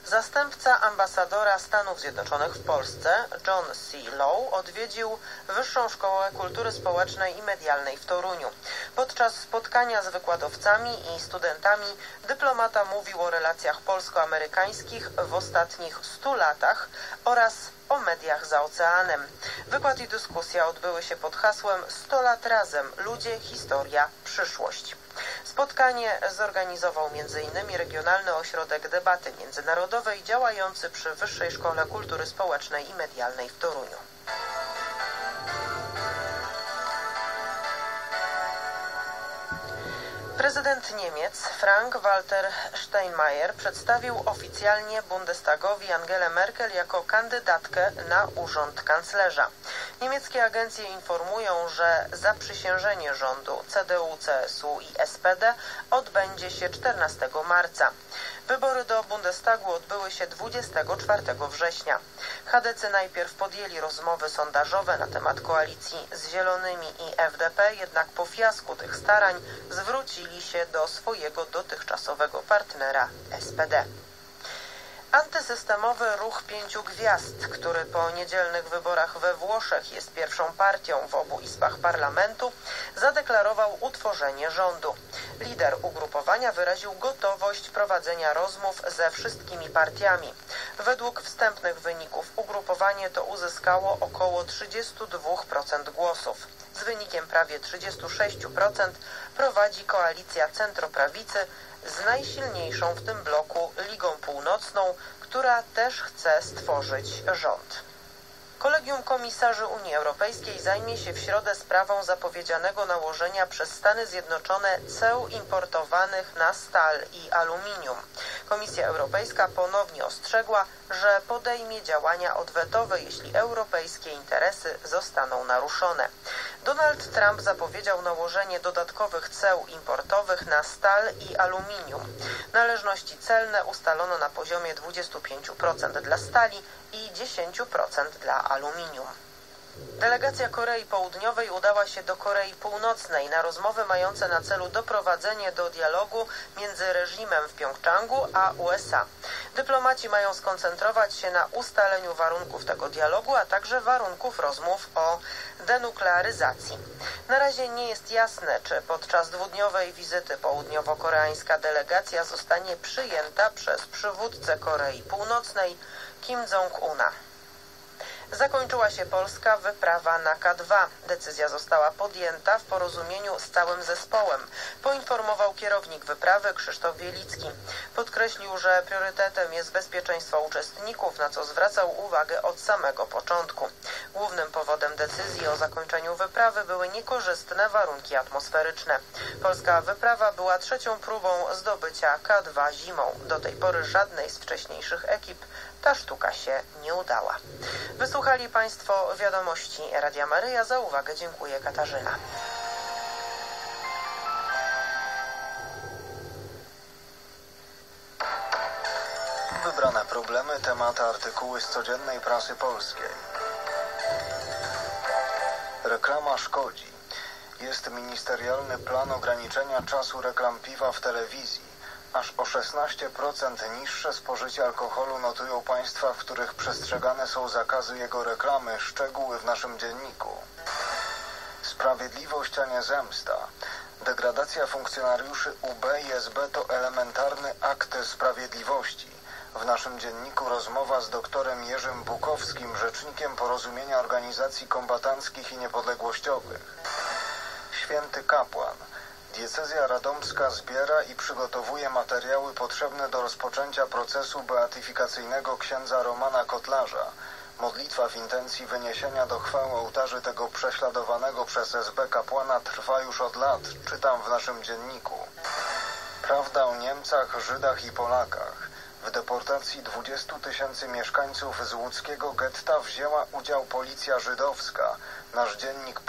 Zastępca ambasadora Stanów Zjednoczonych w Polsce, John C. Lowe, odwiedził Wyższą Szkołę Kultury Społecznej i Medialnej w Toruniu. Podczas spotkania z wykładowcami i studentami dyplomata mówił o relacjach polsko-amerykańskich w ostatnich 100 latach oraz o mediach za oceanem. Wykład i dyskusja odbyły się pod hasłem 100 lat razem ludzie, historia, przyszłość. Spotkanie zorganizował m.in. Regionalny Ośrodek Debaty Międzynarodowej działający przy Wyższej Szkole Kultury Społecznej i Medialnej w Toruniu. Prezydent Niemiec Frank-Walter Steinmeier przedstawił oficjalnie Bundestagowi Angelę Merkel jako kandydatkę na urząd kanclerza. Niemieckie agencje informują, że zaprzysiężenie rządu CDU, CSU i SPD odbędzie się 14 marca. Wybory do Bundestagu odbyły się 24 września. Chadecy najpierw podjęli rozmowy sondażowe na temat koalicji z Zielonymi i FDP, jednak po fiasku tych starań zwrócili się do swojego dotychczasowego partnera SPD. Antysystemowy Ruch Pięciu Gwiazd, który po niedzielnych wyborach we Włoszech jest pierwszą partią w obu izbach parlamentu, zadeklarował utworzenie rządu. Lider ugrupowania wyraził gotowość prowadzenia rozmów ze wszystkimi partiami. Według wstępnych wyników ugrupowanie to uzyskało około 32% głosów. Z wynikiem prawie 36% prowadzi koalicja centroprawicy z najsilniejszą w tym bloku Ligą Północną, która też chce stworzyć rząd. Kolegium Komisarzy Unii Europejskiej zajmie się w środę sprawą zapowiedzianego nałożenia przez Stany Zjednoczone ceł importowanych na stal i aluminium. Komisja Europejska ponownie ostrzegła, że podejmie działania odwetowe, jeśli europejskie interesy zostaną naruszone. Donald Trump zapowiedział nałożenie dodatkowych ceł importowych na stal i aluminium. Należności celne ustalono na poziomie 25% dla stali i 10% dla aluminium. Delegacja Korei Południowej udała się do Korei Północnej na rozmowy mające na celu doprowadzenie do dialogu między reżimem w Pjongczangu a USA. Dyplomaci mają skoncentrować się na ustaleniu warunków tego dialogu, a także warunków rozmów o denuklearyzacji. Na razie nie jest jasne, czy podczas dwudniowej wizyty południowo-koreańska delegacja zostanie przyjęta przez przywódcę Korei Północnej Kim Jong-una. Zakończyła się polska wyprawa na K2. Decyzja została podjęta w porozumieniu z całym zespołem, poinformował kierownik wyprawy Krzysztof Wielicki. Podkreślił, że priorytetem jest bezpieczeństwo uczestników, na co zwracał uwagę od samego początku. Głównym powodem decyzji o zakończeniu wyprawy były niekorzystne warunki atmosferyczne. Polska wyprawa była trzecią próbą zdobycia K2 zimą. Do tej pory żadnej z wcześniejszych ekip ta sztuka się nie udała. Wysłuchali Państwo wiadomości Radia Maryja. Za uwagę dziękuję Katarzyna. Wybrane problemy, tematy, artykuły z codziennej prasy polskiej. Reklama szkodzi. Jest ministerialny plan ograniczenia czasu reklam piwa w telewizji. Aż o 16% niższe spożycie alkoholu notują państwa, w których przestrzegane są zakazy jego reklamy. Szczegóły w naszym dzienniku. Sprawiedliwość, a nie zemsta. Degradacja funkcjonariuszy UB i SB to elementarny akt sprawiedliwości. W naszym dzienniku rozmowa z doktorem Jerzym Bukowskim, rzecznikiem porozumienia organizacji kombatanckich i niepodległościowych. Święty kapłan. Diecezja radomska zbiera i przygotowuje materiały potrzebne do rozpoczęcia procesu beatyfikacyjnego księdza Romana Kotlarza. Modlitwa w intencji wyniesienia do chwały ołtarzy tego prześladowanego przez SB kapłana trwa już od lat, czytam w naszym dzienniku. Prawda o Niemcach, Żydach i Polakach. W deportacji 20 tysięcy mieszkańców z łódzkiego getta wzięła udział policja żydowska. Nasz dziennik